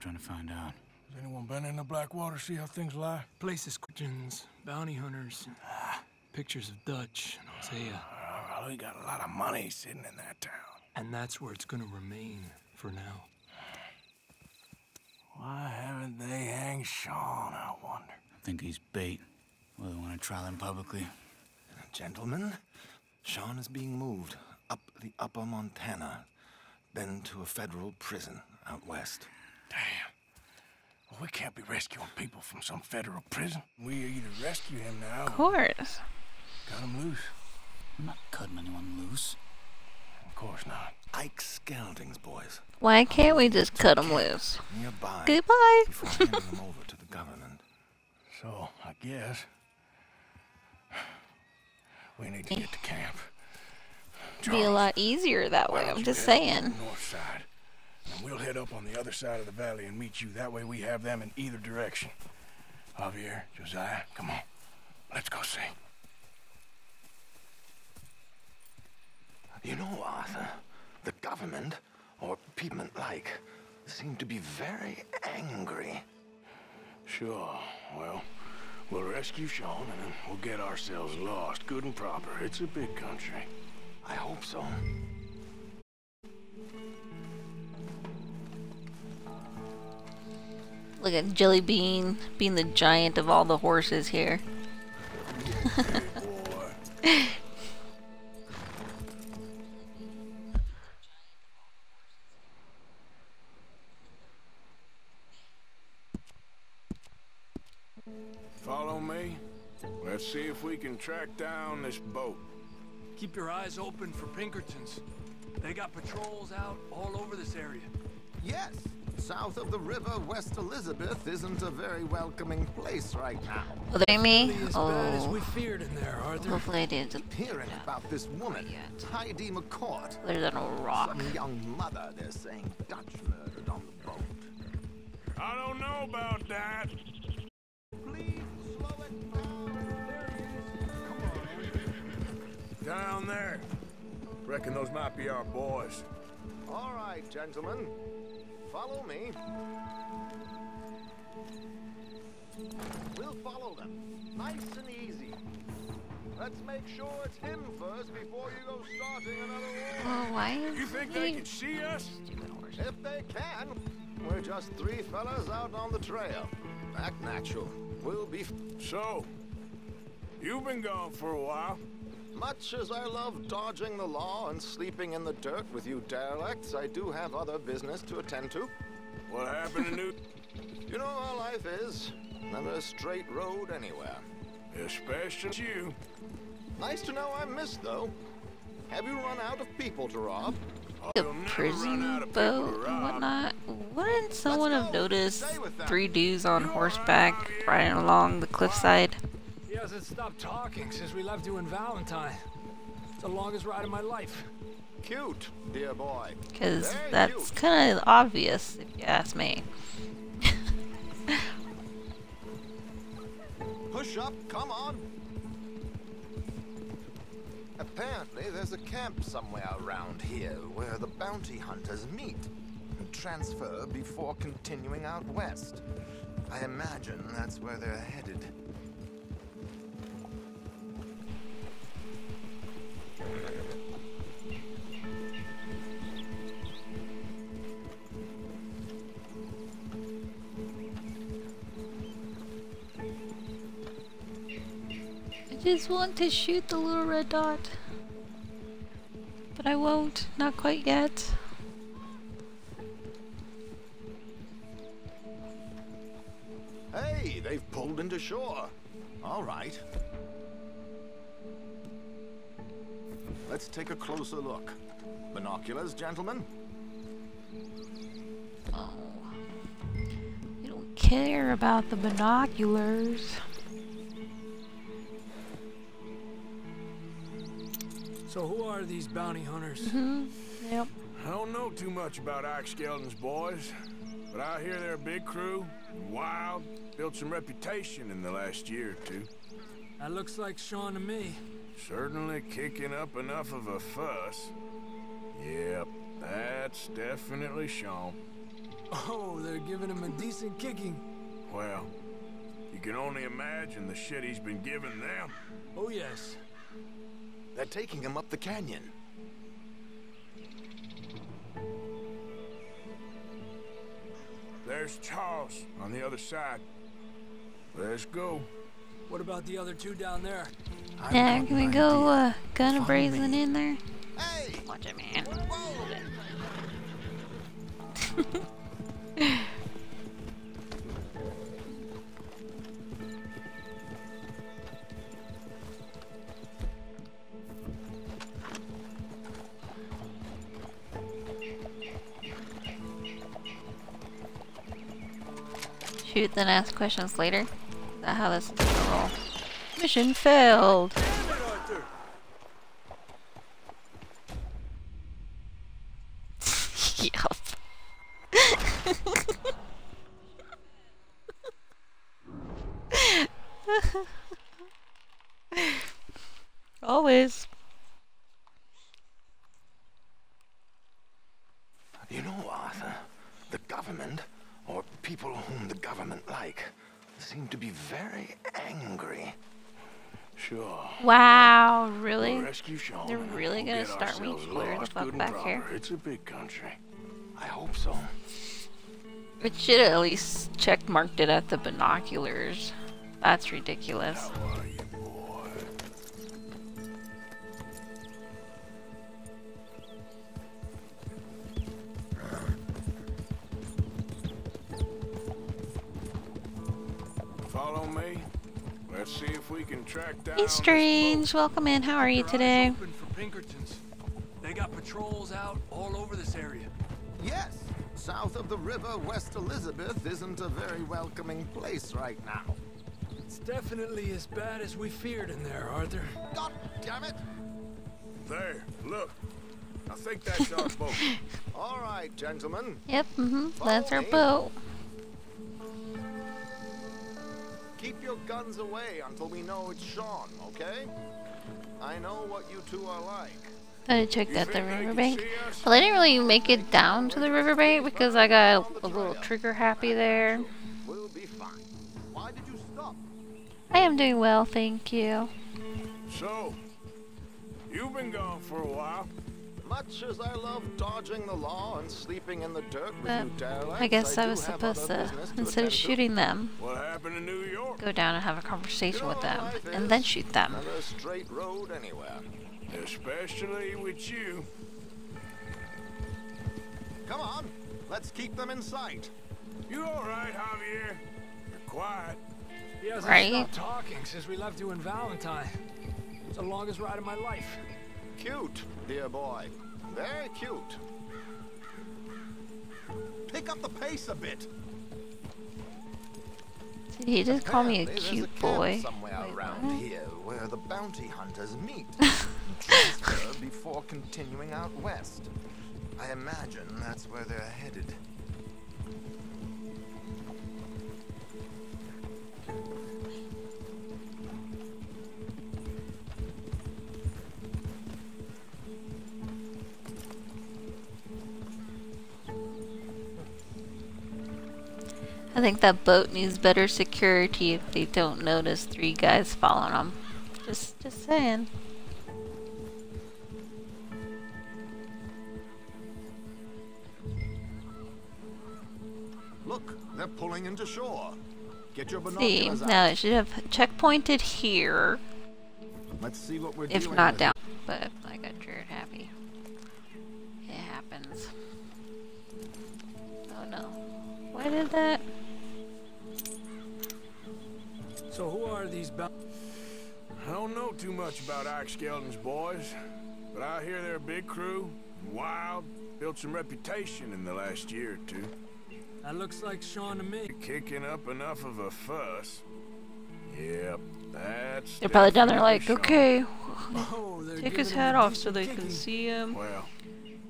Trying to find out. Has anyone been in the Blackwater, see how things lie? Places, questions, bounty hunters, ah. pictures of Dutch and Hosea. Well, we got a lot of money sitting in that town. And that's where it's gonna remain for now. Why haven't they hanged Sean, I wonder? I think he's bait. Well, they want to trial him publicly. Gentlemen, Sean is being moved up the upper Montana, then to a federal prison out west. Damn. Well, we can't be rescuing people from some federal prison. We either rescue him now Of course. cut him loose. I'm not cutting anyone loose. Of course not. Ike Skelding's boys. Why can't we just cut them loose? Nearby. Goodbye. Before handing them over to the government. So, I guess we need to get to camp. Be a lot easier that way. I'm just saying. north side, and we'll head up on the other side of the valley and meet you. That way we have them in either direction. Javier, Josiah, come on. Let's go see. You know, Arthur, the government, or people like, seem to be very angry. Sure. Well, we'll rescue Sean and then we'll get ourselves lost, good and proper. It's a big country. I hope so. Look at Jelly Bean being the giant of all the horses here. Follow me. Let's see if we can track down this boat. Keep your eyes open for Pinkertons. They got patrols out all over this area. Yes, south of the river, West Elizabeth isn't a very welcoming place right now. Will they me? Really as bad as we Oh. feared in there, Arthur. Hopefully I didn't. Hearing about this woman, Heidi McCourt. There's a rock. Some young mother, they're saying Dutch murdered on the boat. I don't know about that. Down there. Reckon those might be our boys. All right, gentlemen. Follow me. We'll follow them. Nice and easy. Let's make sure it's him first before you go starting another war. Oh, why is You think they can see us? If they can. We're just three fellas out on the trail. Act natural. We'll be... So, you've been gone for a while. Much as I love dodging the law and sleeping in the dirt with you derelicts, I do have other business to attend to. What happened to New... You know how life is. Never a straight road anywhere. Especially you. Nice to know I'm missed, though. Have you run out of people to rob? a prison boat and whatnot. Wouldn't someone have noticed three dudes on horseback riding along the cliffside? He hasn't stopped talking since we left you in Valentine. It's the longest ride of my life. Cute, dear boy. Because that's kind of obvious, if you ask me. Push up, come on. Apparently, there's a camp somewhere around here where the bounty hunters meet and transfer before continuing out west. I imagine that's where they're headed. I just want to shoot the little red dot. But I won't, not quite yet. Hey, they've pulled into shore. All right. Let's take a closer look. Binoculars, gentlemen? Oh. You don't care about the binoculars. So who are these bounty hunters? Mm-hmm. Yep. I don't know too much about Ike Skelding's boys, but I hear they're a big crew, wild, built some reputation in the last year or two. That looks like Sean to me. Certainly kicking up enough of a fuss. Yep, that's definitely Sean. Oh, they're giving him a decent kicking. Well, you can only imagine the shit he's been giving them. Oh, yes. They're taking him up the canyon. There's Charles on the other side. Let's go. What about the other two down there? Yeah, can we go uh, gun a brazen in there? Watch it, man. Shoot, then ask questions later. Is that how this is gonna roll? Mission failed. yup. Always. You know, Arthur, the government, or people whom the government like, seem to be very angry. Sure. Wow, really? We'll rescue Sean They're and really we'll gonna get start me ourselves clear the lost fuck good and back here? proper. It's a big country. I hope so. It should at least check marked it at the binoculars. That's ridiculous. Follow me. Let's see if we can track down. Hey, Strange. Welcome in. How are you today? Open. They got patrols out all over this area. Yes, south of the river, West Elizabeth isn't a very welcoming place right now. It's definitely as bad as we feared in there, Arthur. God damn it! There, look. I think that's our boat. All right, gentlemen. Yep, mm-hmm. That's our boat. Keep your guns away until we know it's Sean, okay? I know what you two are like. I checked out the riverbank. Well, I didn't really make it down to the riverbank because I got a little trigger happy there. We'll be fine. Why did you stop? I am doing well, thank you. So, you've been gone for a while. Much as I love dodging the law and sleeping in the dirt with But you derelicts, I guess I do was supposed other to, instead of shooting them, What happened in New York? go down and have a conversation with them, and then shoot them. Never a straight road anywhere. Especially with you. Come on, let's keep them in sight. You all right, Javier? You're quiet. He hasn't Right. stopped talking since we left you in Valentine. It's the longest ride of my life. Cute, dear boy. Very cute. Pick up the pace a bit. Did he just call me a cute camp boy? Somewhere Wait, around what? here where the bounty hunters meet and before continuing out west. I imagine that's where they're headed. I think that boat needs better security if they don't notice three guys following them. Just, just saying. Look, they're pulling into shore. Get your See, binoculars now out. it should have checkpointed here, Let's see what we're if dealing not with. down. But I got triggered happy. It happens. Oh no. Why did that? So who are these ba- I don't know too much about Ike Skelding's boys, but I hear they're a big crew, wild, built some reputation in the last year or two. That looks like Sean to me. Kicking up enough of a fuss. Yep, that's. They're probably down there like, Sean. okay, Oh, take his giving him hat off so decent they can see him. Well,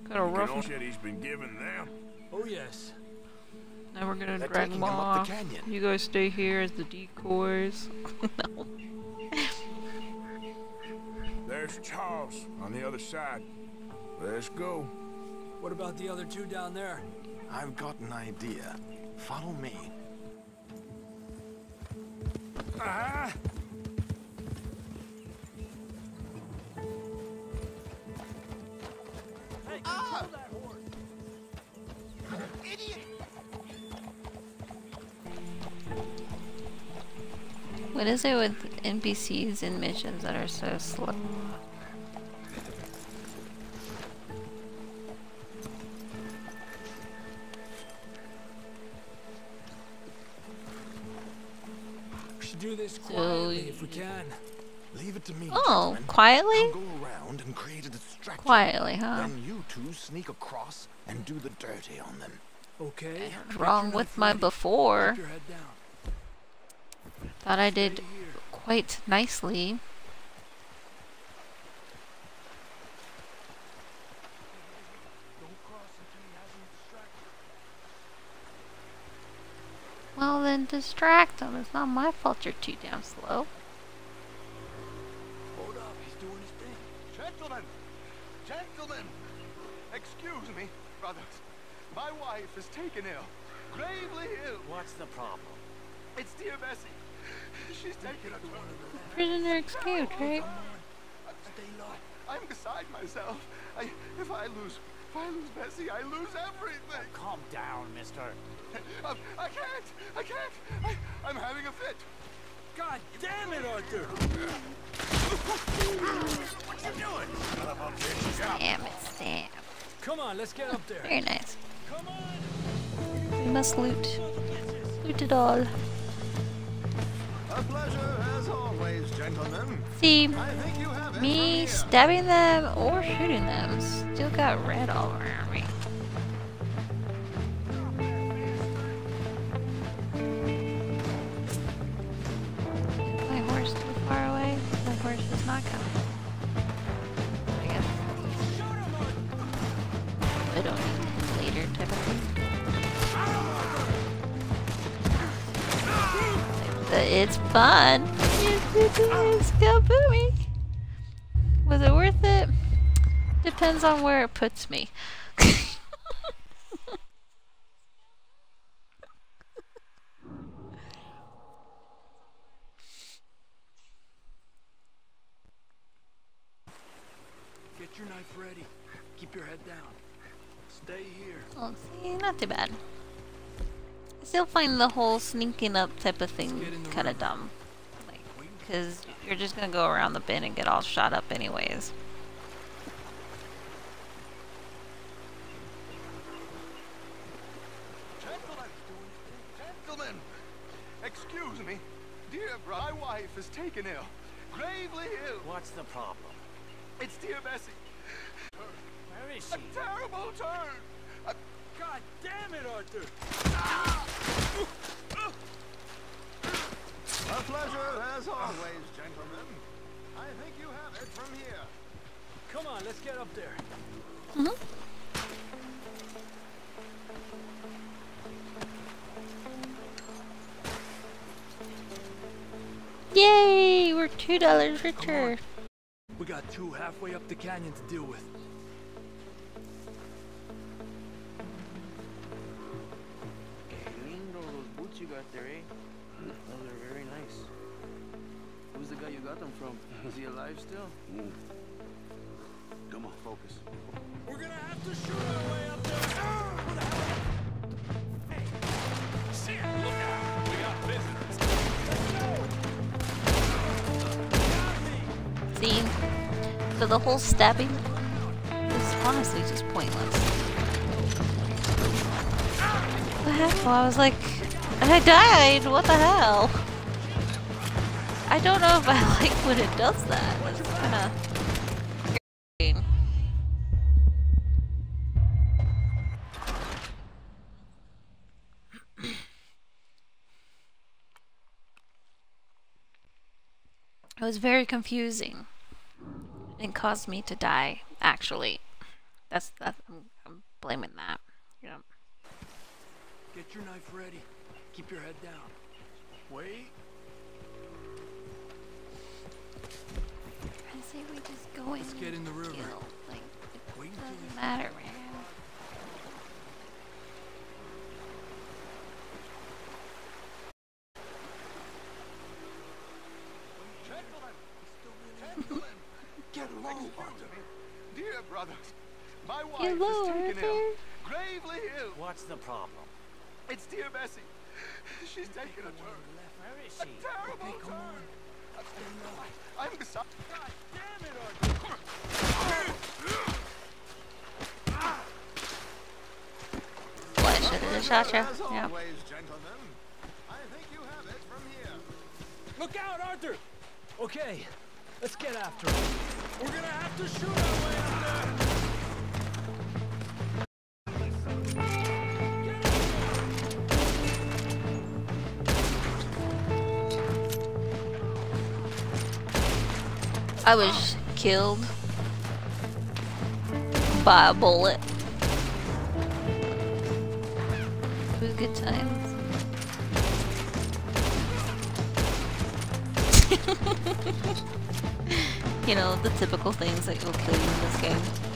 Got a rough. all shit he's been giving them. Oh yes. Now we're gonna They're drag taking them him up off. the canyon. You guys stay here as the decoys. no. There's Charles on the other side. Let's go. What about the other two down there? I've got an idea. Follow me. Ah! What is it with NPCs and missions that are so slow? Do this So quietly if we can. Leave it to me. Oh, gentlemen. quietly? I'll go around and create a distraction. Quietly, huh? Then you two sneak across and do the dirty on them. Okay. What's wrong with my before? Keep your head down. Thought I did quite nicely. Well, then distract them. It's not my fault you're too damn slow. Hold up, he's doing his thing. Gentlemen! Gentlemen! Excuse me, brothers. My wife is taken ill. Gravely ill. What's the problem? It's dear Bessie. She's taken a turn. Prisoner escaped, right? Stay low. I'm beside myself. I, if I lose, if I lose Bessie, I lose everything. Calm down, mister. Um, I can't. I can't. I, I'm having a fit. God damn it, Arthur! What you doing? Damn it, Stam. Come on, let's get up there. Very nice. Come on. We must loot. Loot it all. A pleasure as always, gentlemen. See, I think you have it me stabbing them or shooting them still got red all around me. My horse too far away? My horse is not coming. I guess. I don't need later type of thing. It's fun. It is. Kaboomy. Was it worth it? Depends on where it puts me. Get your knife ready. Keep your head down. Stay here. Oh, see, not too bad. I still find the whole sneaking up type of thing kind of dumb. Like, because you're just gonna go around the bin and get all shot up anyways. Gentlemen, gentlemen, excuse me. Dear brother, my wife is taken ill. Gravely ill. What's the problem? It's dear Bessie. Where is she? A terrible turn. A God damn it, Arthur! A pleasure as always, gentlemen. I think you have it from here. Come on, let's get up there. Mm-hmm. Yay! We're two dollars richer. We got two halfway up the canyon to deal with. Got them from? Is he alive still? Come on, focus. We're gonna have to shoot our way up there. Shit, look out! We got visitors. See? So the whole stabbing is honestly just pointless. What the hell? I was like, I died. What the hell? I don't know if I like when it does that. It's kind of. It was very confusing and caused me to die. Actually, that's that. I'm, I'm blaming that. Yeah. Get your knife ready. Keep your head down. Wait. Say we just go in. Let's get in the river. Kill. Like Wait it until we doesn't matter, man. Gentlemen, gentlemen, get low, Arthur. Dear brothers, my wife Get low, is taken ill. Gravely ill. What's the problem? It's dear Bessie. She's taken a turn. Where is A she? terrible turn. I'm beside. God damn it, Arthur! Well, I should have just shot you. It. Look out, Arthur! Okay, let's get after him. We're gonna have to shoot our way up I was killed by a bullet. It was good times. you know, the typical things that will kill you in this game.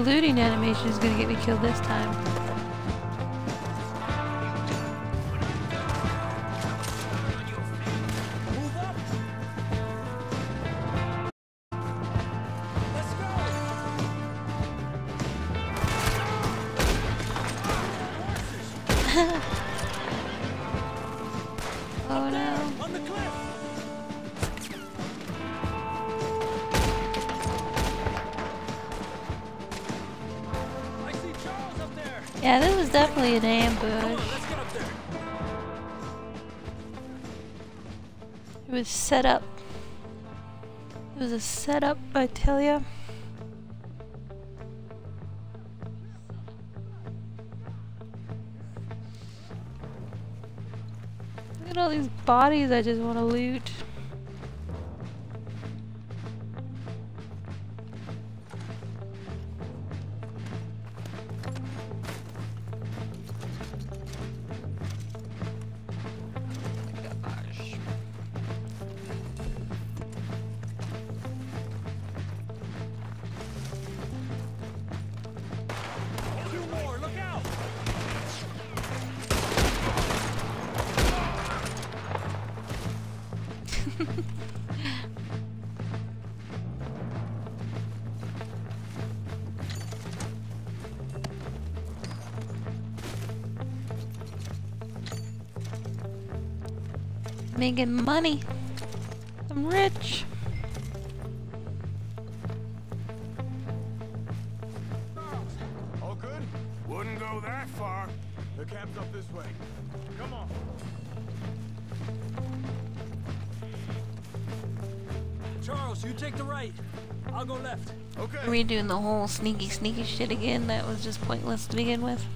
Looting animation is gonna get me killed this time. It was set up. It was a setup, I tell ya. Look at all these bodies I just want to loot. Making money. I'm rich. All good? Wouldn't go that far. The camp's up this way. Come on. Charles, you take the right. I'll go left. Okay. Are we doing the whole sneaky sneaky shit again? That was just pointless to begin with.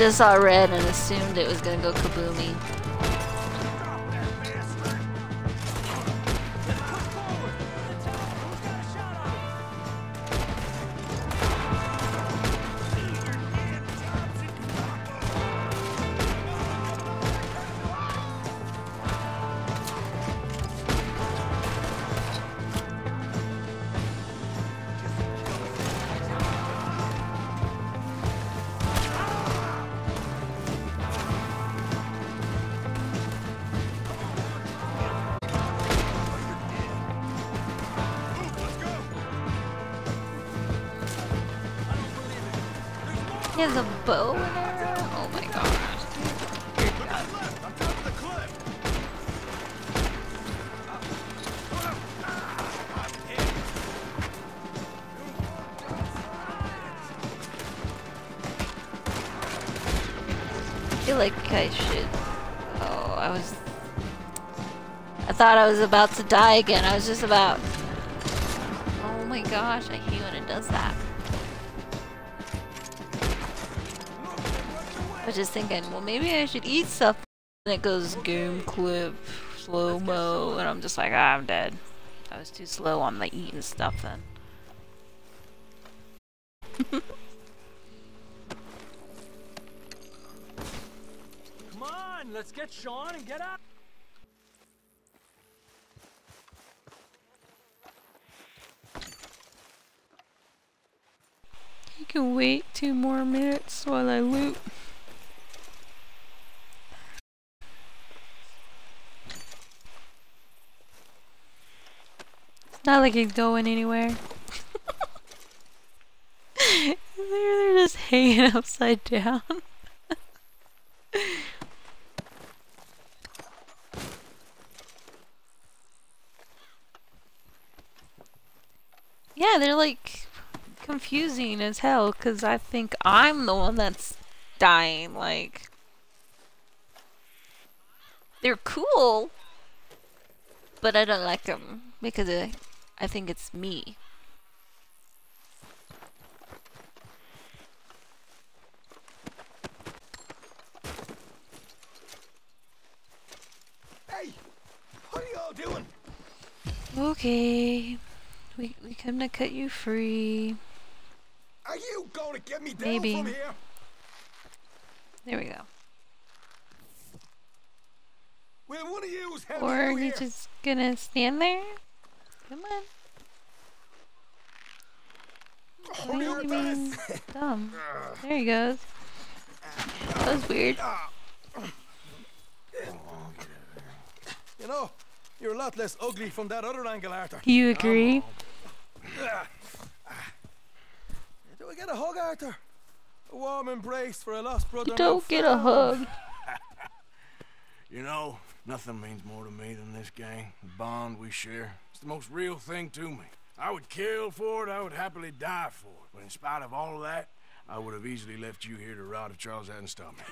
Just saw red and assumed it was gonna go kaboomy. Was about to die again. I was just about. Oh my gosh, I hate when it does that. I was just thinking, well, maybe I should eat stuff. And it goes game clip, slow mo, and I'm just like, ah, I'm dead. I was too slow on the eating stuff then. Like it's going anywhere. they're, they're just hanging upside down. yeah, they're like confusing as hell because I think I'm the one that's dying. Like, they're cool, but I don't like them because I, I think it's me. Hey, what are y'all doing? Okay, we we come to cut you free. Are you going to get me down Maybe. from here? There we go. Will one of yous Or are here? just gonna stand there? Come on. What you mean dumb? There he goes. That was weird. You know, you're a lot less ugly from that other angle, Arthur. You agree? Do I get a hug, Arthur? A warm embrace for a lost brother. You don't get a hug. You know, nothing means more to me than this gang, the bond we share. It's the most real thing to me. I would kill for it, I would happily die for it. But in spite of all of that, I would have easily left you here to rot if Charles hadn't stopped me.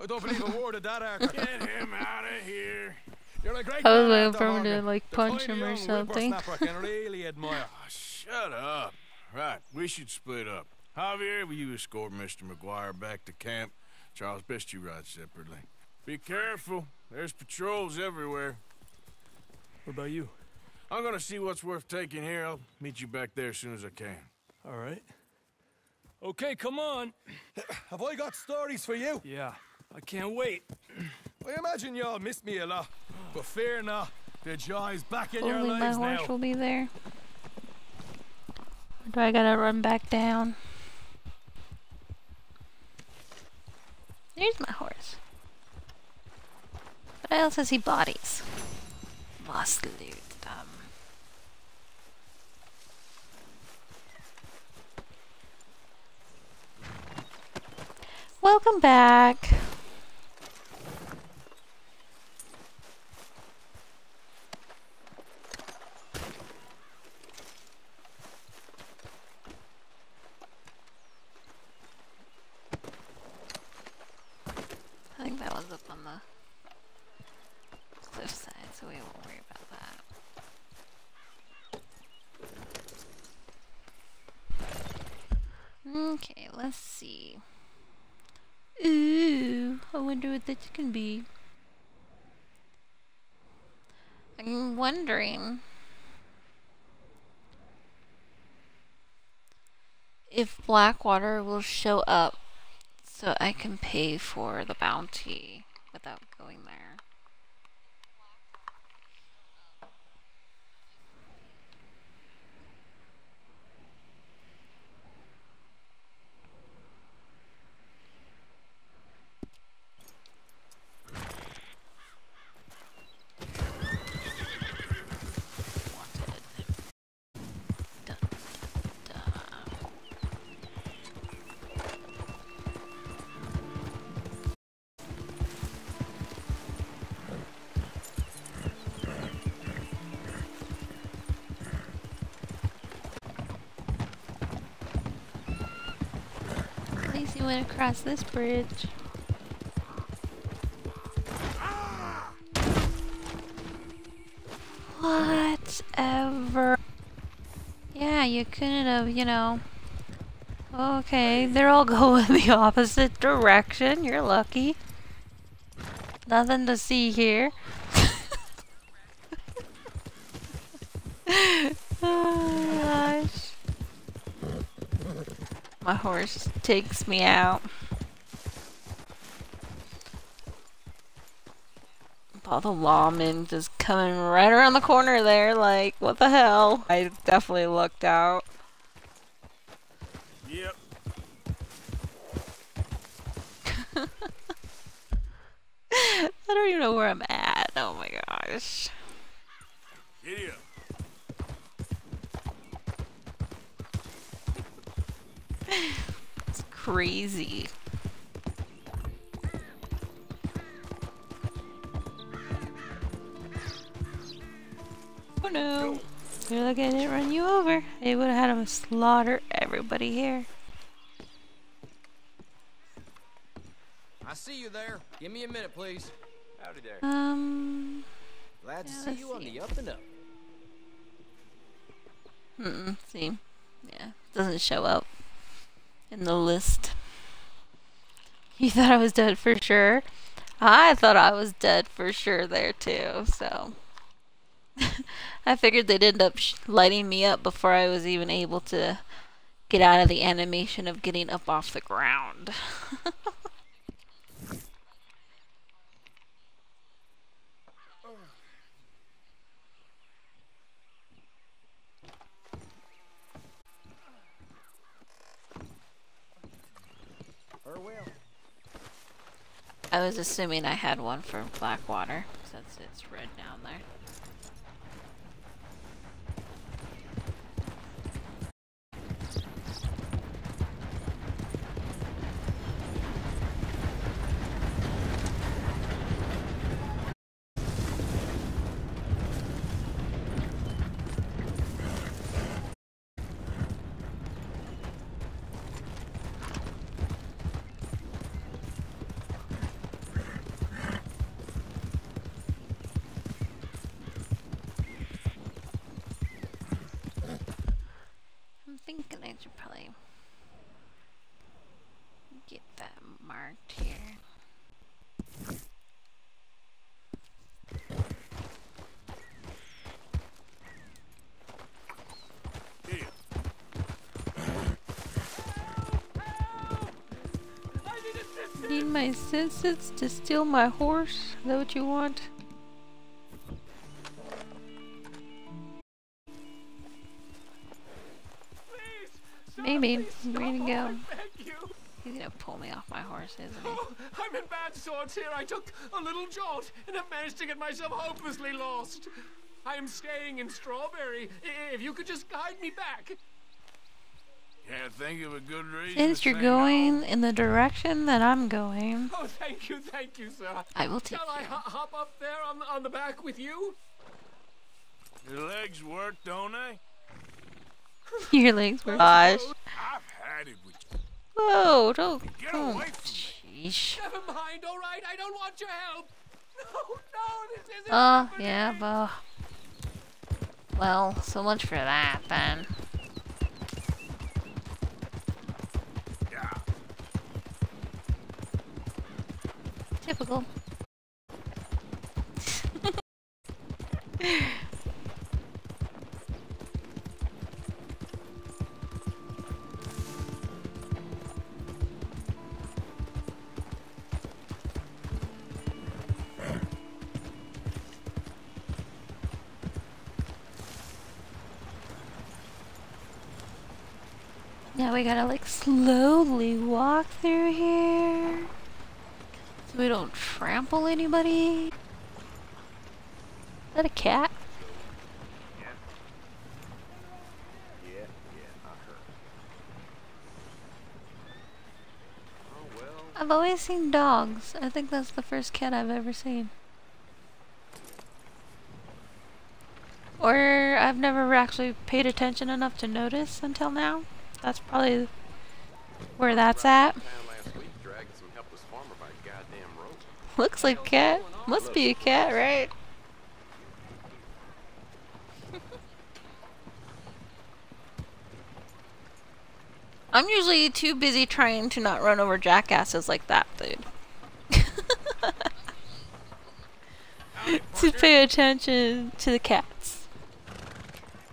I don't believe a word of that, Arthur. Get him out of here. You're a great I was man, waiting for him to like punch him or something. whippersnapper I can really admire. Ah, shut up. Right, we should split up. Javier, will you escort Mr. MacGuire back to camp? Charles, best you ride separately. Be careful. There's patrols everywhere. What about you? I'm gonna see what's worth taking here. I'll meet you back there as soon as I can. All right. Okay, come on. Have I got stories for you? Yeah, I can't wait. I imagine y'all missed me a lot, but fear not, the joy is back in your lives Only my lives horse now. will be there. Or do I gotta run back down? There's my horse. What else also he bodies. Must loot them. Welcome back. I think that was up on the cliff side, so we won't worry about that. Okay, let's see. Ooh, I wonder what this can be. I'm wondering if Blackwater will show up so I can pay for the bounty without going there. Across this bridge. Whatever. Yeah, you couldn't have, you know. Okay, they're all going the opposite direction. You're lucky. Nothing to see here. oh gosh. My horse takes me out. All the lawmen just coming right around the corner there, like, what the hell? I definitely looked out. Yep. I don't even know where I'm at. Oh my gosh. Giddy up. It's crazy. Oh no. You're lucky I didn't run you over. It would have had him slaughter everybody here. I see you there. Give me a minute, please. Howdy there. Um. Glad to yeah, see let's you on the up and up. Mm-mm. See. Yeah. Doesn't show up in the list. You thought I was dead for sure. I thought I was dead for sure there too, so. I figured they'd end up lighting me up before I was even able to get out of the animation of getting up off the ground. I was assuming I had one for Blackwater, since it's red down there. I'm thinking I should probably get that marked here. Need my senses to steal my horse? Is that what you want? Maybe. Where to go? He's gonna pull me off my horse, isn't he? Oh, I'm in bad sorts here. I took a little jaunt and have managed to get myself hopelessly lost. I am staying in Strawberry. If you could just guide me back. Can't think of a good reason. Since you're say going in the direction that I'm going, Oh, thank you, thank you, sir. I will take Shall I hop up there on the, on the back with you? Your legs work, don't they? your legs were. Gosh. I've had it with you. Whoa, don't. Get oh, away from Sheesh. Never mind, all right. I don't want your help. No, no, this isn't. Oh, yeah, well. Well, so much for that then. Typical. Now we gotta like slowly walk through here. So we don't trample anybody. Is that a cat? Yeah, yeah. Oh well. I've always seen dogs. I think that's the first cat I've ever seen. Or I've never actually paid attention enough to notice until now. That's probably where that's at. Town last week dragging some helpless farmer by a goddamn rope. Looks like a cat. Must be a cat, right? I'm usually too busy trying to not run over jackasses like that, dude. to pay attention to the cats.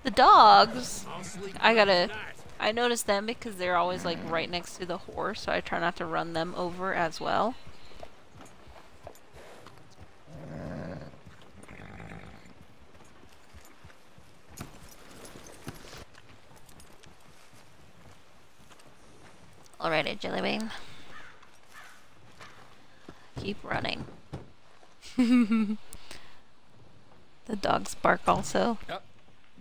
The dogs, I gotta. I notice them because they're always like right next to the horse, so I try not to run them over as well. Alrighty, Jellybean. Keep running. the dogs bark also. Yep.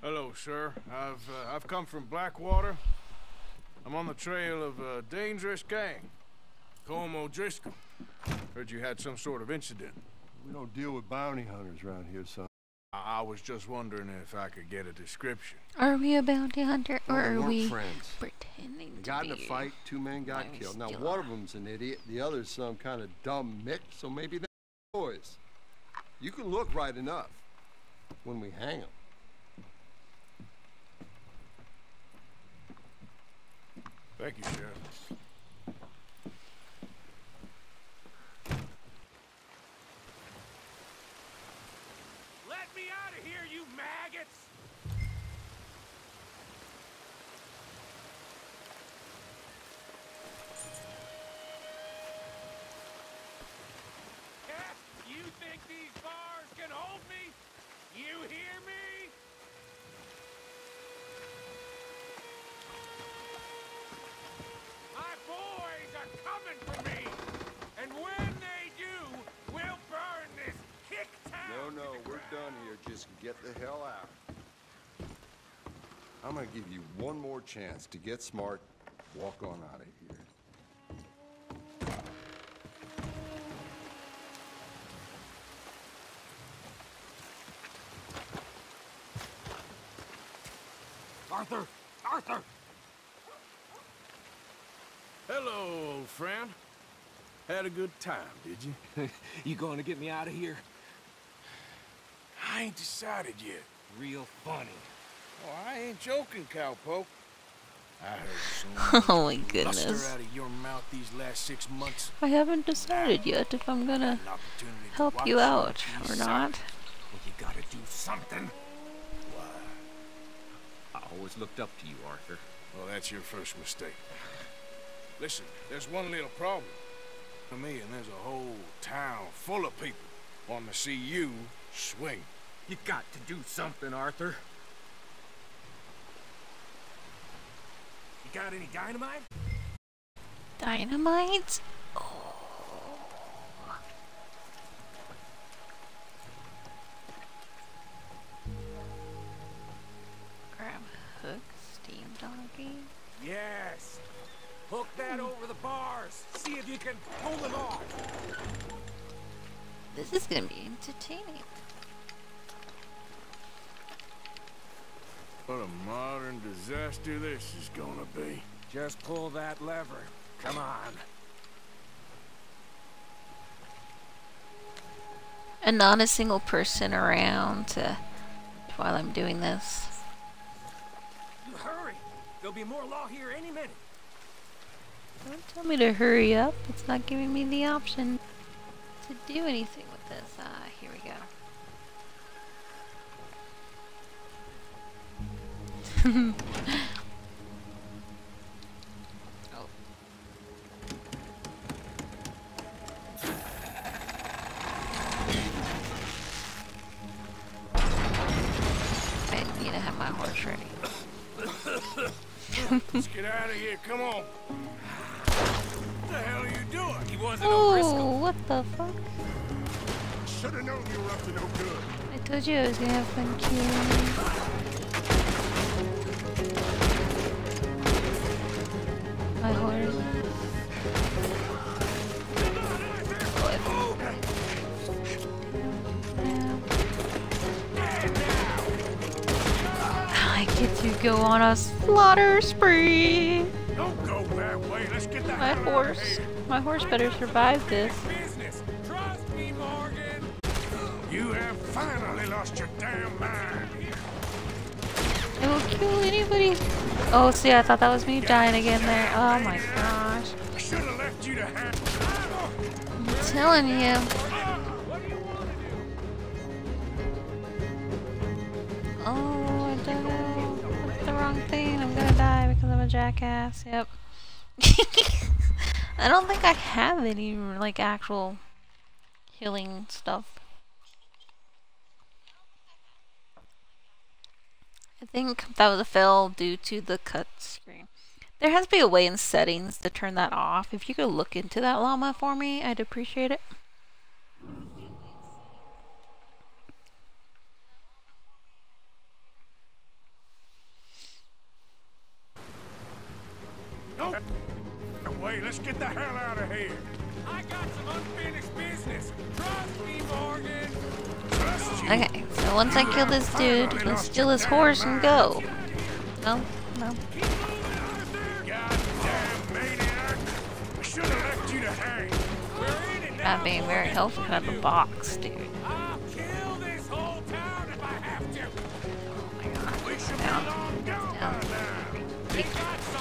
Hello, sir. I've uh, I've come from Blackwater. I'm on the trail of a dangerous gang. Colm O'Driscoll. Heard you had some sort of incident. We don't deal with bounty hunters around here, son. I, I was just wondering if I could get a description. Are we a bounty hunter or Well, are we friends. pretending They to got in a fight, two men got Why we killed. Now, one of them's an idiot, the other's some kind of dumb mick, so maybe they're boys. You can look right enough when we hang them. Thank you, Sheriff. Let me out of here, you maggots! Cat, you think these bars can hold me? You hear me? No, we're done here. Just get the hell out. I'm gonna give you one more chance to get smart, walk on out of here. Arthur! Arthur! Hello, old friend. Had a good time, did you? you going to get me out of here? I ain't decided yet. Real funny. Oh, I ain't joking, cowpoke. I heard so Oh my goodness. out of your mouth these last six months. I haven't decided yet if I'm gonna help you out or not. Well, you gotta do something. Why? I always looked up to you, Arthur. Well, that's your first mistake. Listen, there's one little problem. For me, and there's a whole town full of people wanting to see you swing. You got to do something, Arthur. You got any dynamite? Dynamite? Oh. Grab hook, steam doggy. Yes. Hook that over the bars. See if you can pull them off. This is gonna be entertaining. What a modern disaster this is gonna be. Just pull that lever. Come on. And not a single person around to, while I'm doing this. You hurry. There'll be more law here any minute. Don't tell me to hurry up. It's not giving me the option to do anything with this. Ah, oh. I need to have my horse ready. Let's get out of here, come on. What the hell are you doing? He wasn't Oh, what the fuck? Should have known you were up to no good. I told you I was gonna have fun killing a slaughter spree. Don't go that way. Let's get My hell out of horse, my horse better survive this. Trust me, Morgan. You have finally lost your damn mind. I will kill anybody. Oh, see, I thought that was me dying again there. Oh my gosh. I should have left you to have. I'm telling you. Jackass. Yep. I don't think I have any, like, actual healing stuff. I think that was a fail due to the cut screen. There has to be a way in settings to turn that off. If you could look into that llama for me, I'd appreciate it. No. Wait, let's get the hell out of here. I got some unfinished business. Trust me, Morgan. Trust. Okay, so once I kill this dude, let's steal his horse and go. No, no. I should have left you to hang. We're in it now. Not being very helpful out of the box, dude. I'll kill this whole town if I have to. Oh my god. Down. be long gone by Down.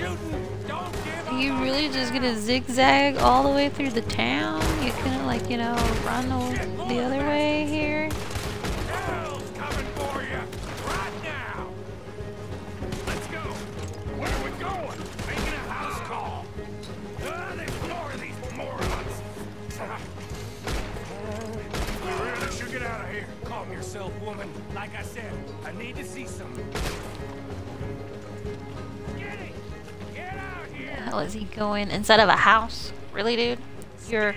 Are you really just gonna zigzag all the way through the town? You couldn't, like, you know, run the, the other way here? Is he going inside of a house? Really, dude? You're.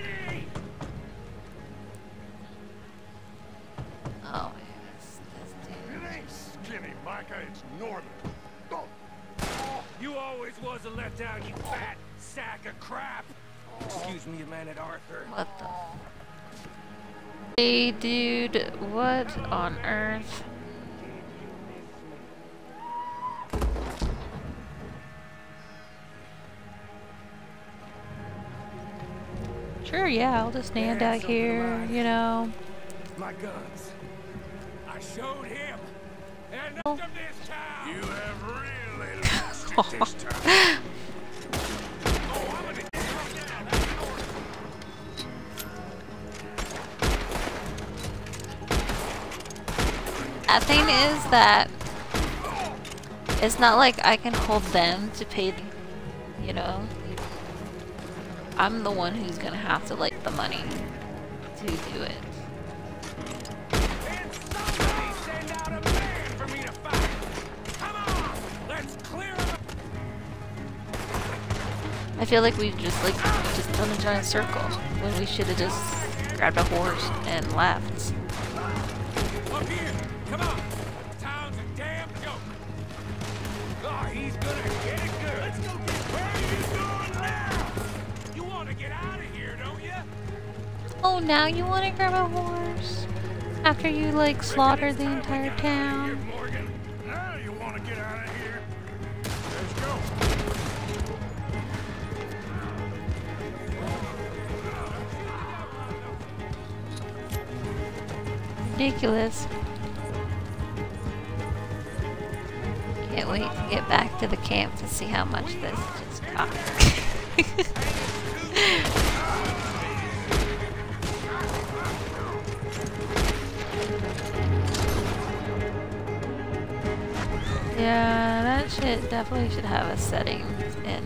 Oh, this, this dude. It ain't Skinny, Micah, it's Norman. Oh, You always was a letdown, you fat sack of crap. Excuse me, man at Arthur. What the? Hey, dude, what on earth? Sure, yeah, I'll just stand out here, you know. My guns. I showed him. And oh. of this town. you have really lost it this time. Oh, that thing is that it's not like I can hold them to pay, you know. I'm the one who's gonna have to like the money to do it. Somebody send out a man for me to fight. Come on, let's clear up. I feel like we've just like just done a giant circle when we should have just grabbed a horse and left. Up here, come on. Town's a damn joke. Oh, he's gonna get it Oh, now you want to grab a horse after you like slaughtered the entire town? Morgan, now you want to get out of here. Let's go. Ridiculous. Can't wait to get back to the camp to see how much this just cost. yeah, that shit definitely should have a setting in?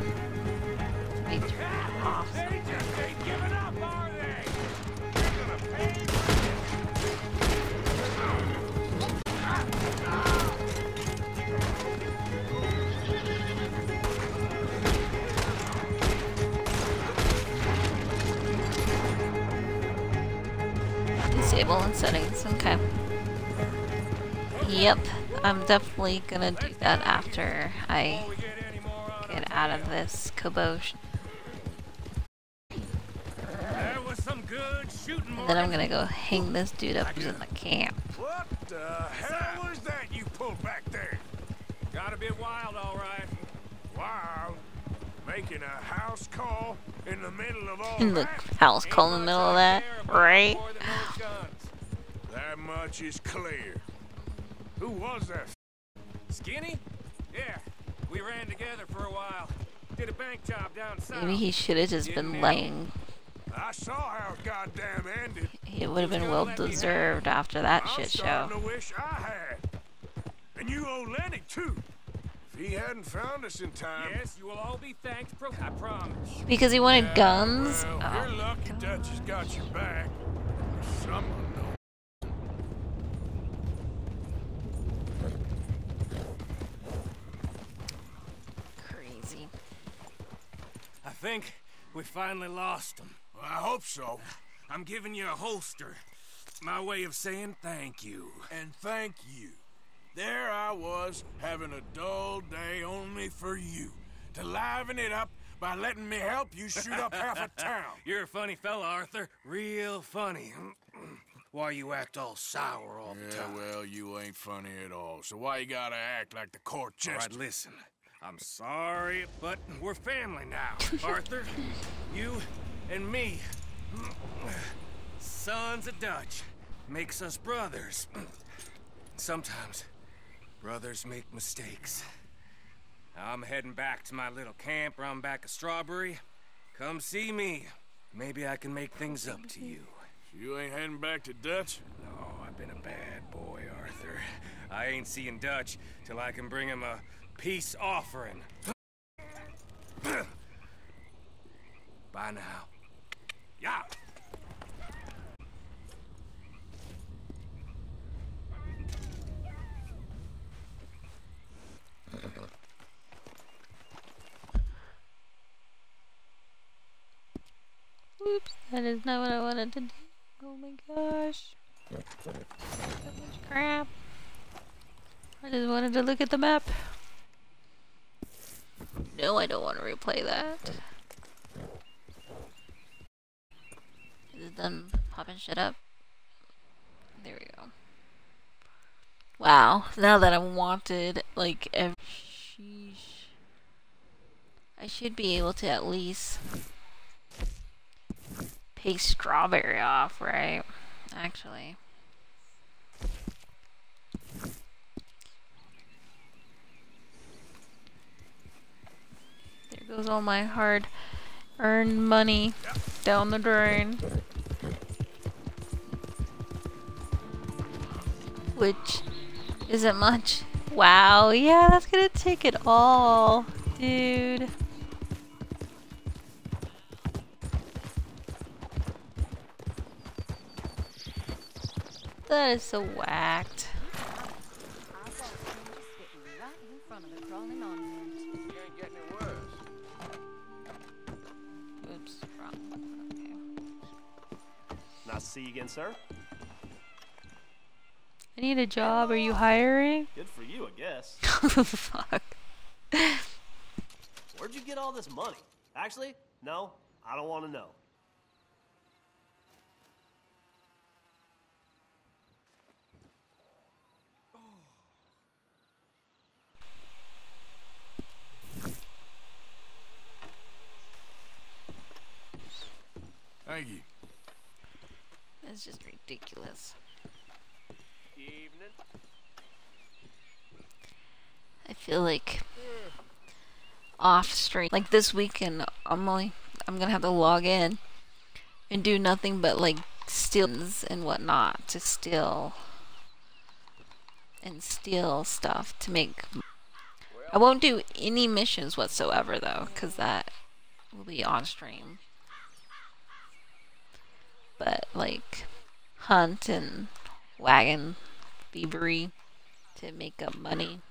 Disable and settings, okay. Yep, I'm definitely gonna do that after I get out of this kibosh. There was some good shooting, And then I'm gonna go hang this dude up in the camp. What the hell was that you pulled back there? Got a bit wild, all right. Wild. Making a house call in the middle of all In the house call in the middle of that, right? That much is clear. Who was that? Skinny? Yeah, we ran together for a while. Did a bank job down south. Maybe he should have just been laying. I saw how it goddamn ended. It would have been well deserved after that I'm shit show. starting to wish I had. And you owe Lenny too. If he hadn't found us in time. Yes, you will all be thanked. Pro I promise. Because he wanted guns? Well, Oh. you're lucky Dutch has got your back. Someone knows. Crazy. I think we finally lost him. I hope so. I'm giving you a holster. My way of saying thank you. And thank you. There I was, having a dull day only for you. To liven it up by letting me help you shoot up half a town. You're a funny fella, Arthur. Real funny. Why you act all sour all the time? Yeah, time? well, you ain't funny at all. So why you gotta act like the court All jester? right, listen. I'm sorry, but we're family now. Arthur, you and me. Sons of Dutch makes us brothers. Sometimes brothers make mistakes. I'm heading back to my little camp around back of Strawberry. Come see me. Maybe I can make things up to you. You ain't heading back to Dutch? No, I've been a bad boy, Arthur. I ain't seeing Dutch till I can bring him a peace offering. Bye now. Yeah. Oops, that is not what I wanted to do. Oh my gosh. So much crap. I just wanted to look at the map. No, I don't want to replay that. Is it them popping shit up? There we go. Wow, now that I'm wanted, like, every... Sheesh. I should be able to at least pay Strawberry off, right? Actually. There goes all my hard earned money down the drain. Which isn't much. Wow, yeah, that's gonna take it all, dude. That is so whacked. See you again, sir. I need a job. Are you hiring? Good for you, I guess. Fuck. Where'd you get all this money? Actually, no, I don't want to know. Thank you. That's just ridiculous. Evening. I feel like off stream, like this weekend, I'm only I'm gonna have to log in and do nothing but like steals and whatnot to steal and steal stuff to make. I won't do any missions whatsoever though, because that will be on stream. But like hunt and wagon thievery to make up money.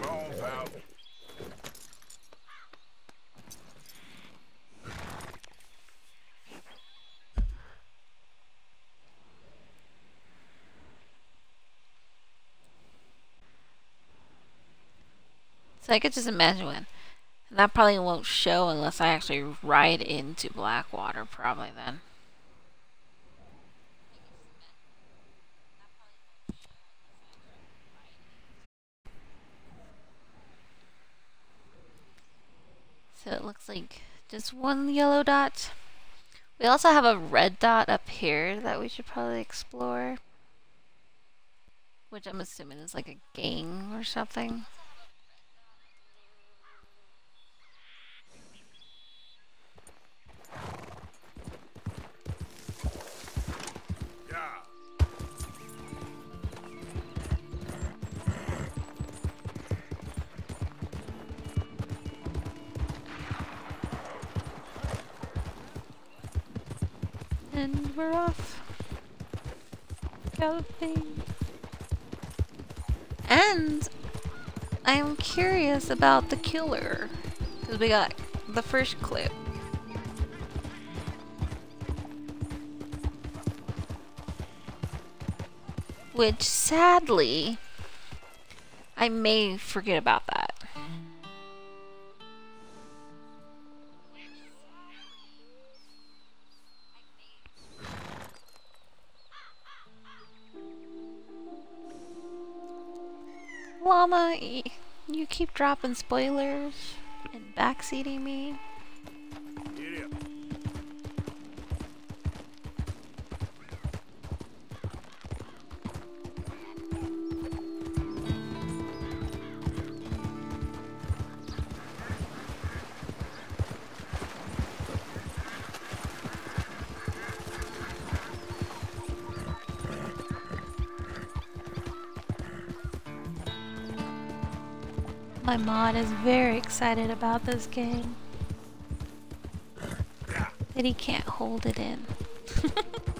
Come So I could just imagine when. And that probably won't show unless I actually ride into Blackwater, probably then. So it looks like just one yellow dot. We also have a red dot up here that we should probably explore. Which I'm assuming is like a gang or something. And we're off. Galloping. And I'm curious about the killer. Because we got the first clip. Which sadly, I may forget about that. Llama, y- you keep dropping spoilers and backseating me. My mod is very excited about this game. That he can't hold it in.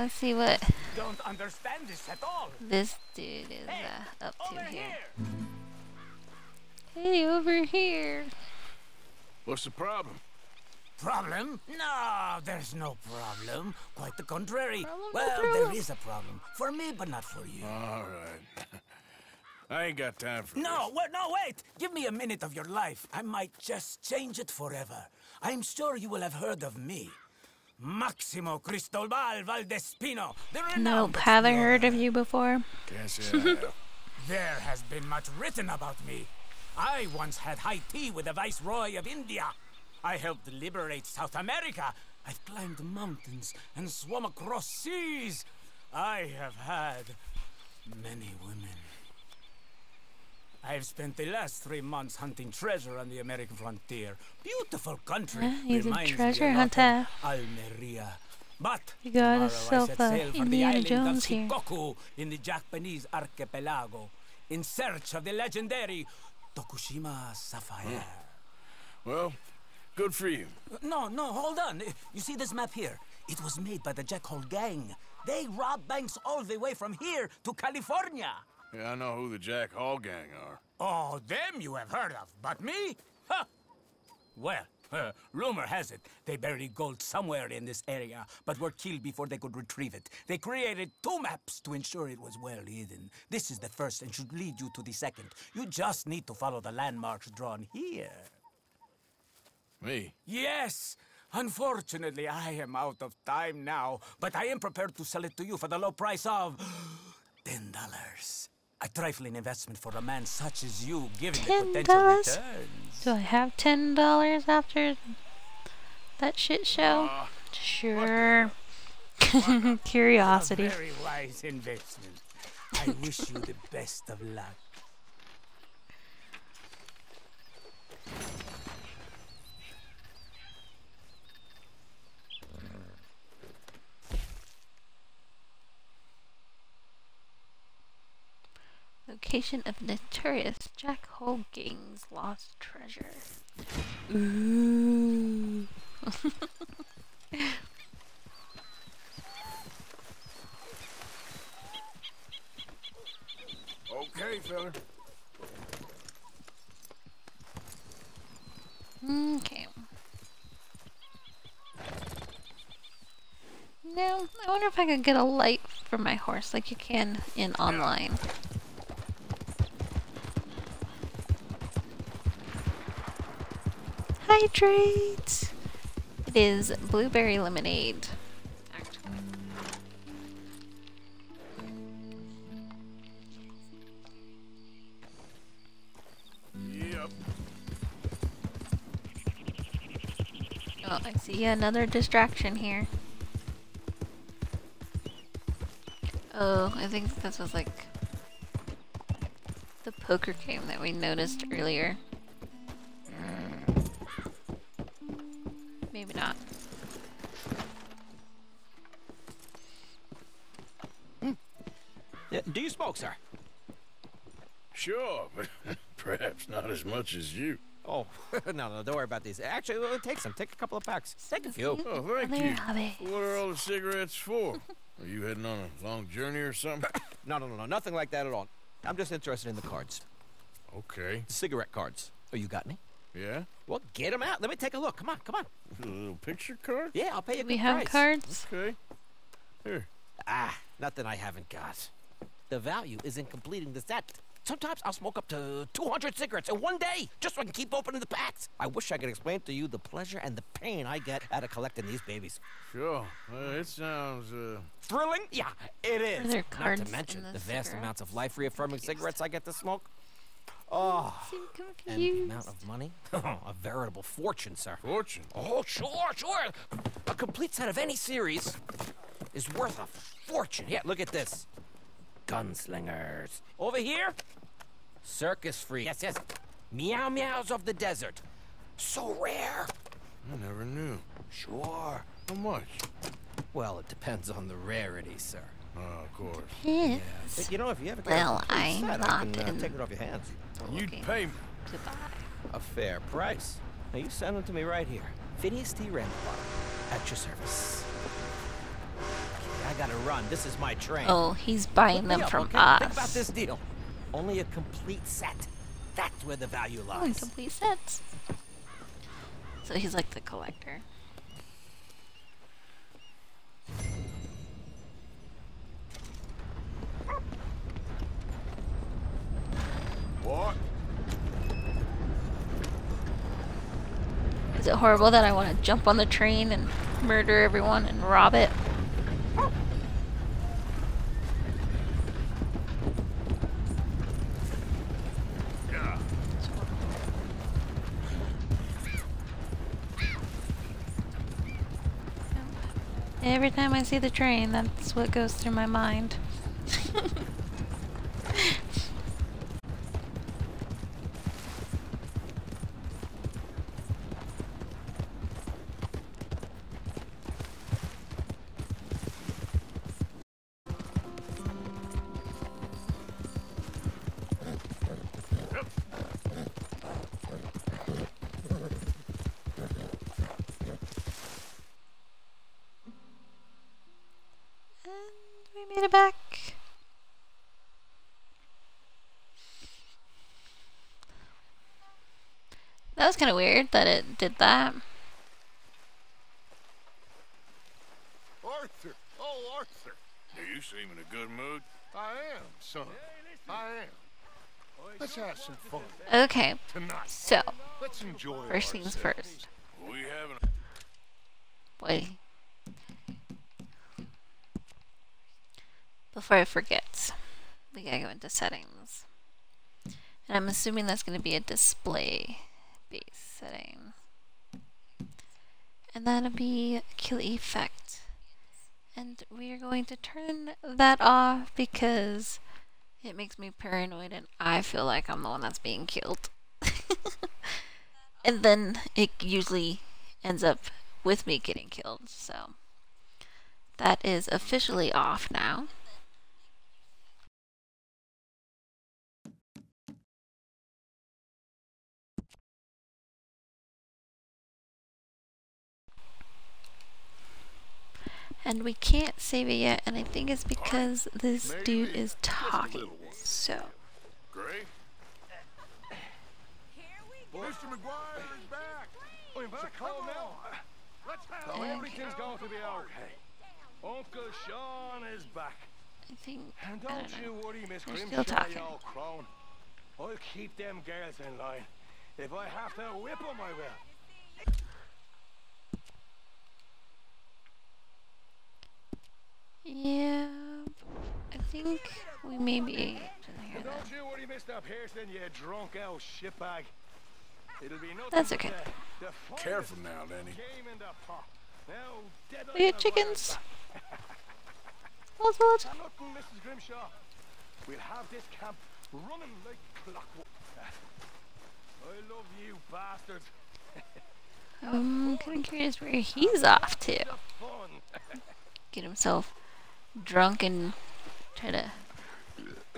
let's see what Don't understand this at all. this dude is uh, up to here. Hey, over here. What's the problem? Problem? No, there's no problem. Quite the contrary. no well, problem. there is a problem. For me, but not for you. All right. I ain't got time for No, wait, no, wait! Give me a minute of your life. I might just change it forever. I'm sure you will have heard of me. Maximo Cristobal Valdespino, the renowned Nope, haven't heard of you before. Can't say I have. There has been much written about me. I once had high tea with the Viceroy of India. I helped liberate South America. I've climbed mountains and swum across seas. I have had many women. I've spent the last three months hunting treasure on the American frontier. Beautiful country. Yeah, he's a Reminds me treasure hunter. Almeria. But You got tomorrow I yourself set a sail for the Indiana island Jones of here. Shikoku in the Japanese archipelago in search of the legendary Tokushima sapphire. Hmm. Well, good for you. No, no, hold on. You see this map here? It was made by the Jack Hall gang. They robbed banks all the way from here to California. Yeah, I know who the Jack Hall gang are. Oh, them you have heard of, but me? Huh. Well, uh, rumor has it they buried gold somewhere in this area, but were killed before they could retrieve it. They created two maps to ensure it was well hidden. This is the first and should lead you to the second. You just need to follow the landmarks drawn here. Me? Yes! Unfortunately, I am out of time now, but I am prepared to sell it to you for the low price of ten dollars. A trifling investment for a man such as you, the Ten potential dollars? returns. Do I have ten dollars after that shit show? Uh, sure. Curiosity. Very wise investment. I wish you the best of luck. Location of notorious Jack Hall gang's lost treasure. Ooh. Okay, fella. Okay. Now, I wonder if I could get a light for my horse like you can in online. Hydrate! It is blueberry lemonade. Yep. Oh, I see another distraction here. Oh, I think this was like the poker game that we noticed earlier. Do you smoke, sir? Sure, but perhaps not as much as you. Oh, no, no, don't worry about these. Actually, well, take some. Take a couple of packs. Take a few. Oh, thank you. What are all the cigarettes for? Are you heading on a long journey or something? No, no, no, no, nothing like that at all. I'm just interested in the cards. Okay. The cigarette cards. Oh, you got me? Yeah? Well, get them out. Let me take a look. Come on, come on. A little picture card? Yeah, I'll pay you a We have price. cards? Okay. Here. Ah, nothing I haven't got. The value is in completing the set. Sometimes I'll smoke up to 200 cigarettes in one day, just so I can keep opening the packs. I wish I could explain to you the pleasure and the pain I get out of collecting these babies. Sure. Uh, it sounds, uh... Thrilling? Yeah, it is. Are Not cards to mention the, the vast amounts of life-reaffirming cigarettes I get to smoke. Oh, Seem and the amount of money? a veritable fortune, sir. Fortune? Oh, sure, sure. A complete set of any series is worth a fortune. Yeah, look at this. Gunslingers. Over here, circus freaks. Yes, yes. Meow meows of the desert. So rare. I never knew. Sure. How much? Well, it depends on the rarity, sir. Oh, of course. Yes. You know, if you ever get Well, a complete I'm set, not I can uh, take it off your hands. You'd pay me. to buy. A fair price. Now you send them to me right here. Phineas T. Ramsbottom, at your service. Okay, I gotta run. This is my train. Oh, he's buying them up, from okay? us. Think about this deal. Only a complete set. That's where the value lies. complete sets. So he's like the collector. What? Is it horrible that I want to jump on the train and murder everyone and rob it? Every time I see the train, that's what goes through my mind. kind of weird that it did that. Arthur! Oh, Arthur! You seem in a good mood. I am, son. I am. Let's have some fun. Okay, Tonight. so Let's enjoy first things first. We haven't. Wait. Before I forget, we gotta go into settings. And I'm assuming that's gonna be a display base setting. And that'll be kill effect. And we are going to turn that off because it makes me paranoid and I feel like I'm the one that's being killed. and then it usually ends up with me getting killed. So that is officially off now. And we can't save it yet, and I think it's because this dude is talking. So, Gray? Mr. MacGuire is back! I'm back home now. Let's have Okay. everything's going to be okay. Uncle Sean is back. I think. And I don't don't you know. worry, Miss Grimshaw, still talking. you old crone. I'll keep them girls in line. If I have to whip them, I will. Yeah, I think we may be able to hear And that. don't you worry, Mr. Pearson, you drunk old shitbag. It'll be nothing That's okay. The, the Careful now, Lenny. game in the pot. Now, dead We on got chickens. wild What's back. And nothing, Mrs. Grimshaw. We'll have this camp running like clockwork. I love you bastards. I'm kind of curious where he's off to. Get himself drunk and try to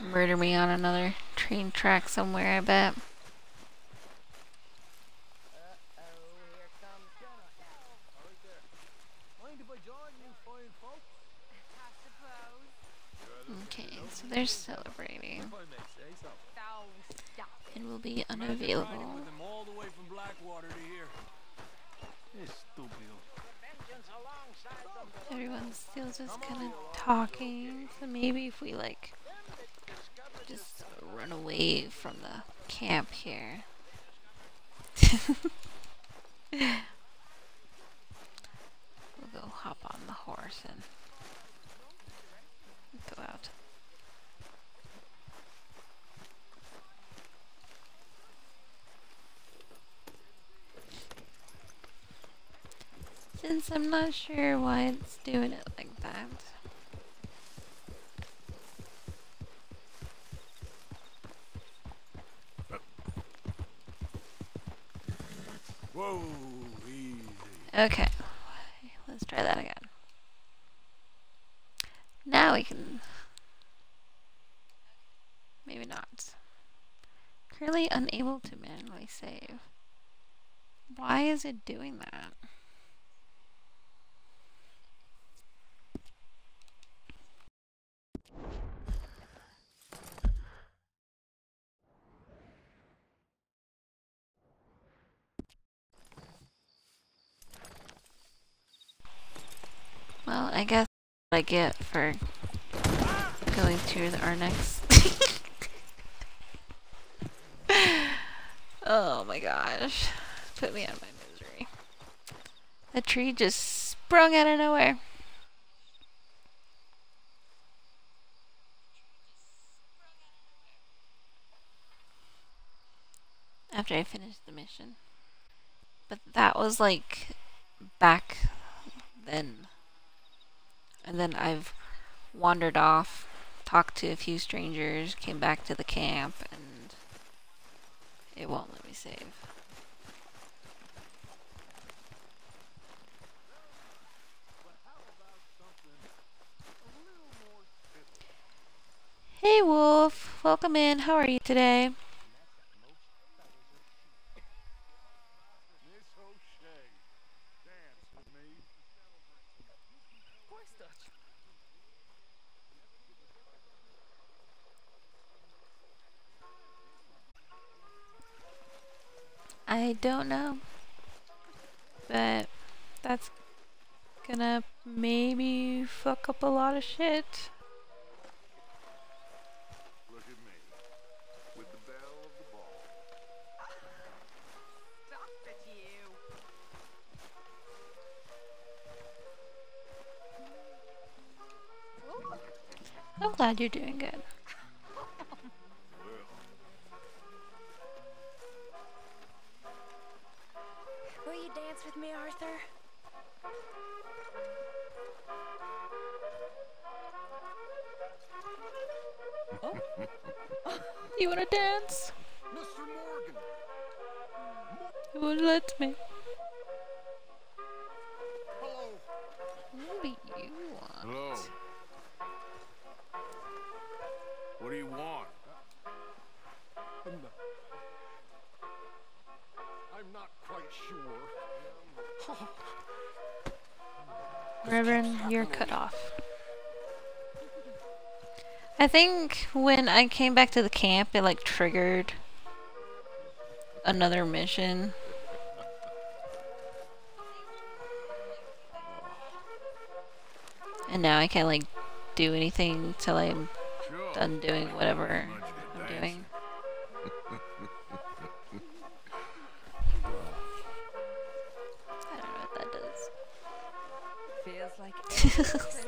murder me on another train track somewhere, I bet. Okay, so they're celebrating. And will be unavailable. With them all the way from Blackwater to here. This stupid. Everyone's still just kind of talking. So maybe if we like just run away from the camp here. we'll go hop on the horse and go out. Since I'm not sure why it's doing it like that. Whoa, easy. Okay, let's try that again. Now we can. Maybe not. Currently unable to manually save. Why is it doing that? Well, I guess what I get for going to our next. oh my gosh. Put me out of my misery. A tree just sprung out of nowhere. After I finished the mission. But that was like back then. And then I've wandered off, talked to a few strangers, came back to the camp, and it won't let me save. Hey Wolf, welcome in. How are you today? I don't know. But that's gonna maybe fuck up a lot of shit. Look at me. With the bell of the ball. Stop it, you. I'm glad you're doing good. You wanna dance? Mr. Morgan! You won't let me. Hello. What do you want? Hello. What do you want? I'm not, quite sure. Reverend, you're cut off. I think when I came back to the camp, it like triggered another mission. And now I can't like do anything till I'm done doing whatever I'm doing. I don't know what that does. Feels like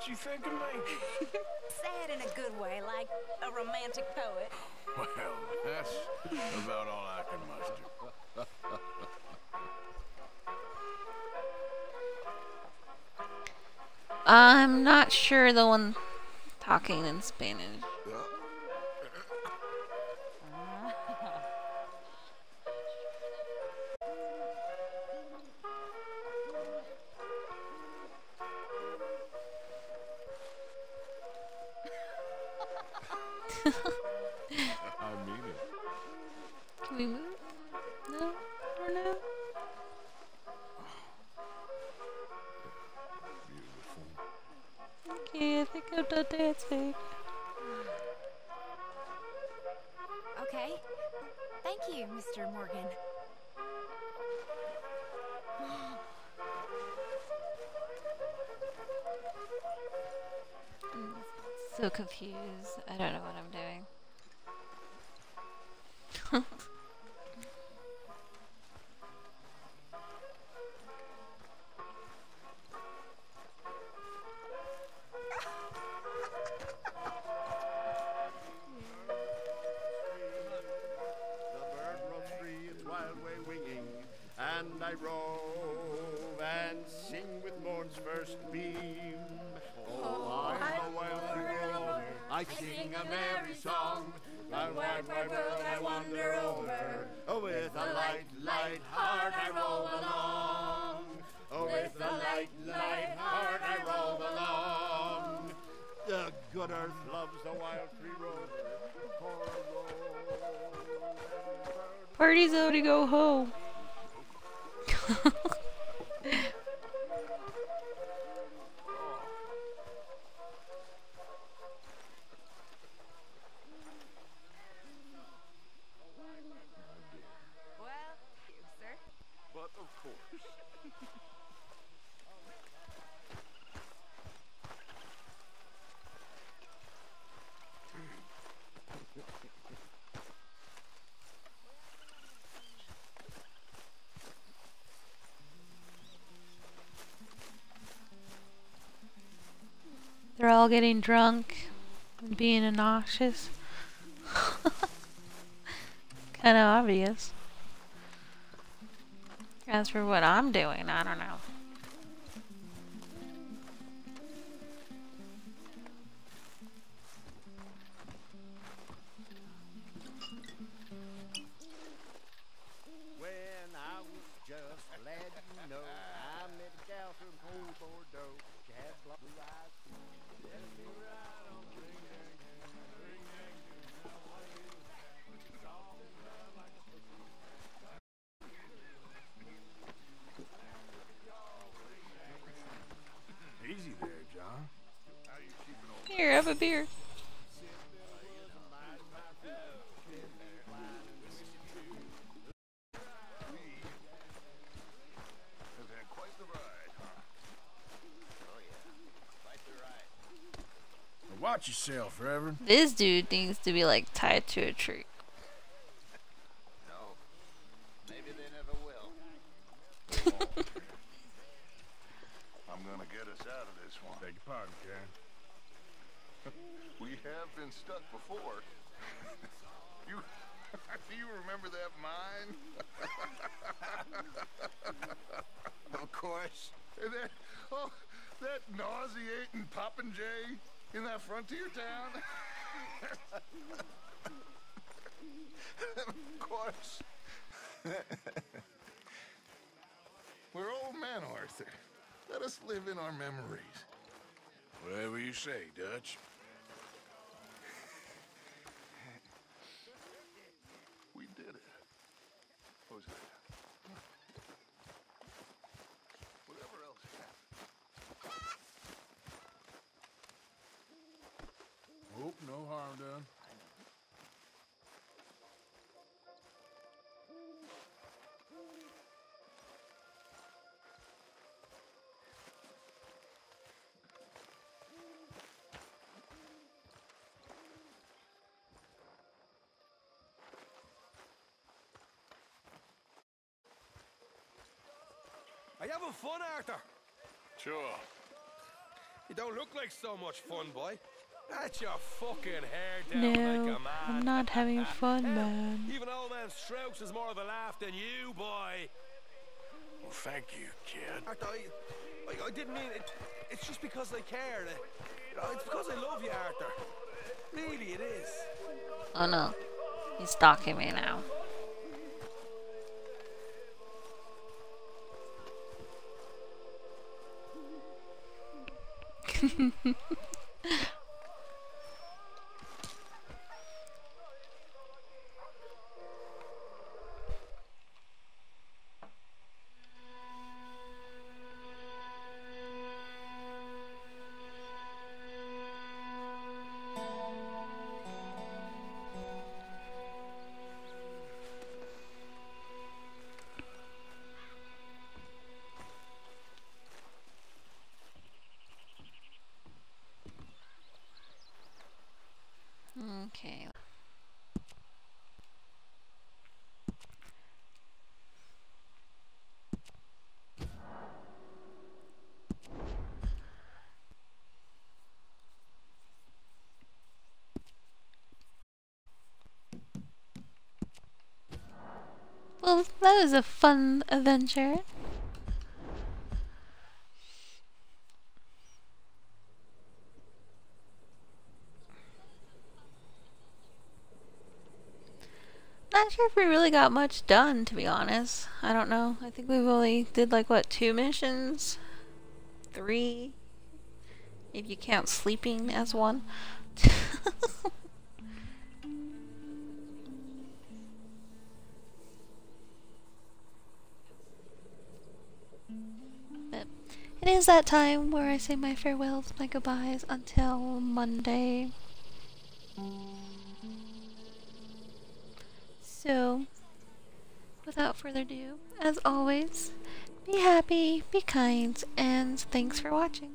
what you think of me? Sad in a good way, like a romantic poet. Well, that's about all I can muster. I'm not sure the one talking in Spanish. Drunk and being obnoxious. kind of obvious. As for what I'm doing, I don't know. Watch yourself, Reverend. This dude needs to be like tied to a tree. No, maybe they never will. I'm gonna get us out of this one. Beg your pardon, Karen. we have been stuck before. you, do you remember that mine? Of course. And that, oh, that nauseating popinjay in that frontier town? of course. We're old men, Arthur. Let us live in our memories. Whatever you say, Dutch. We did it. Hosea. Whatever else happened. Hope no harm done. Are you having fun, Arthur? Sure. You don't look like so much fun, boy. That's your fucking hair down No, like a man. I'm not having fun, man. Even old man Strauss is more of a laugh than you, boy. Well, thank you, kid. Arthur, I, I, I didn't mean it. It's just because I care. Uh, you know, It's because I love you, Arthur. Really, it is. Oh no. He's stalking me now. Well, that was a fun adventure. Not sure if we really got much done, to be honest. I don't know. I think we've only did like what two missions, three, If you count sleeping as one. it is that time where I say my farewells, my goodbyes until Monday. So, without further ado, as always, be happy, be kind, and thanks for watching.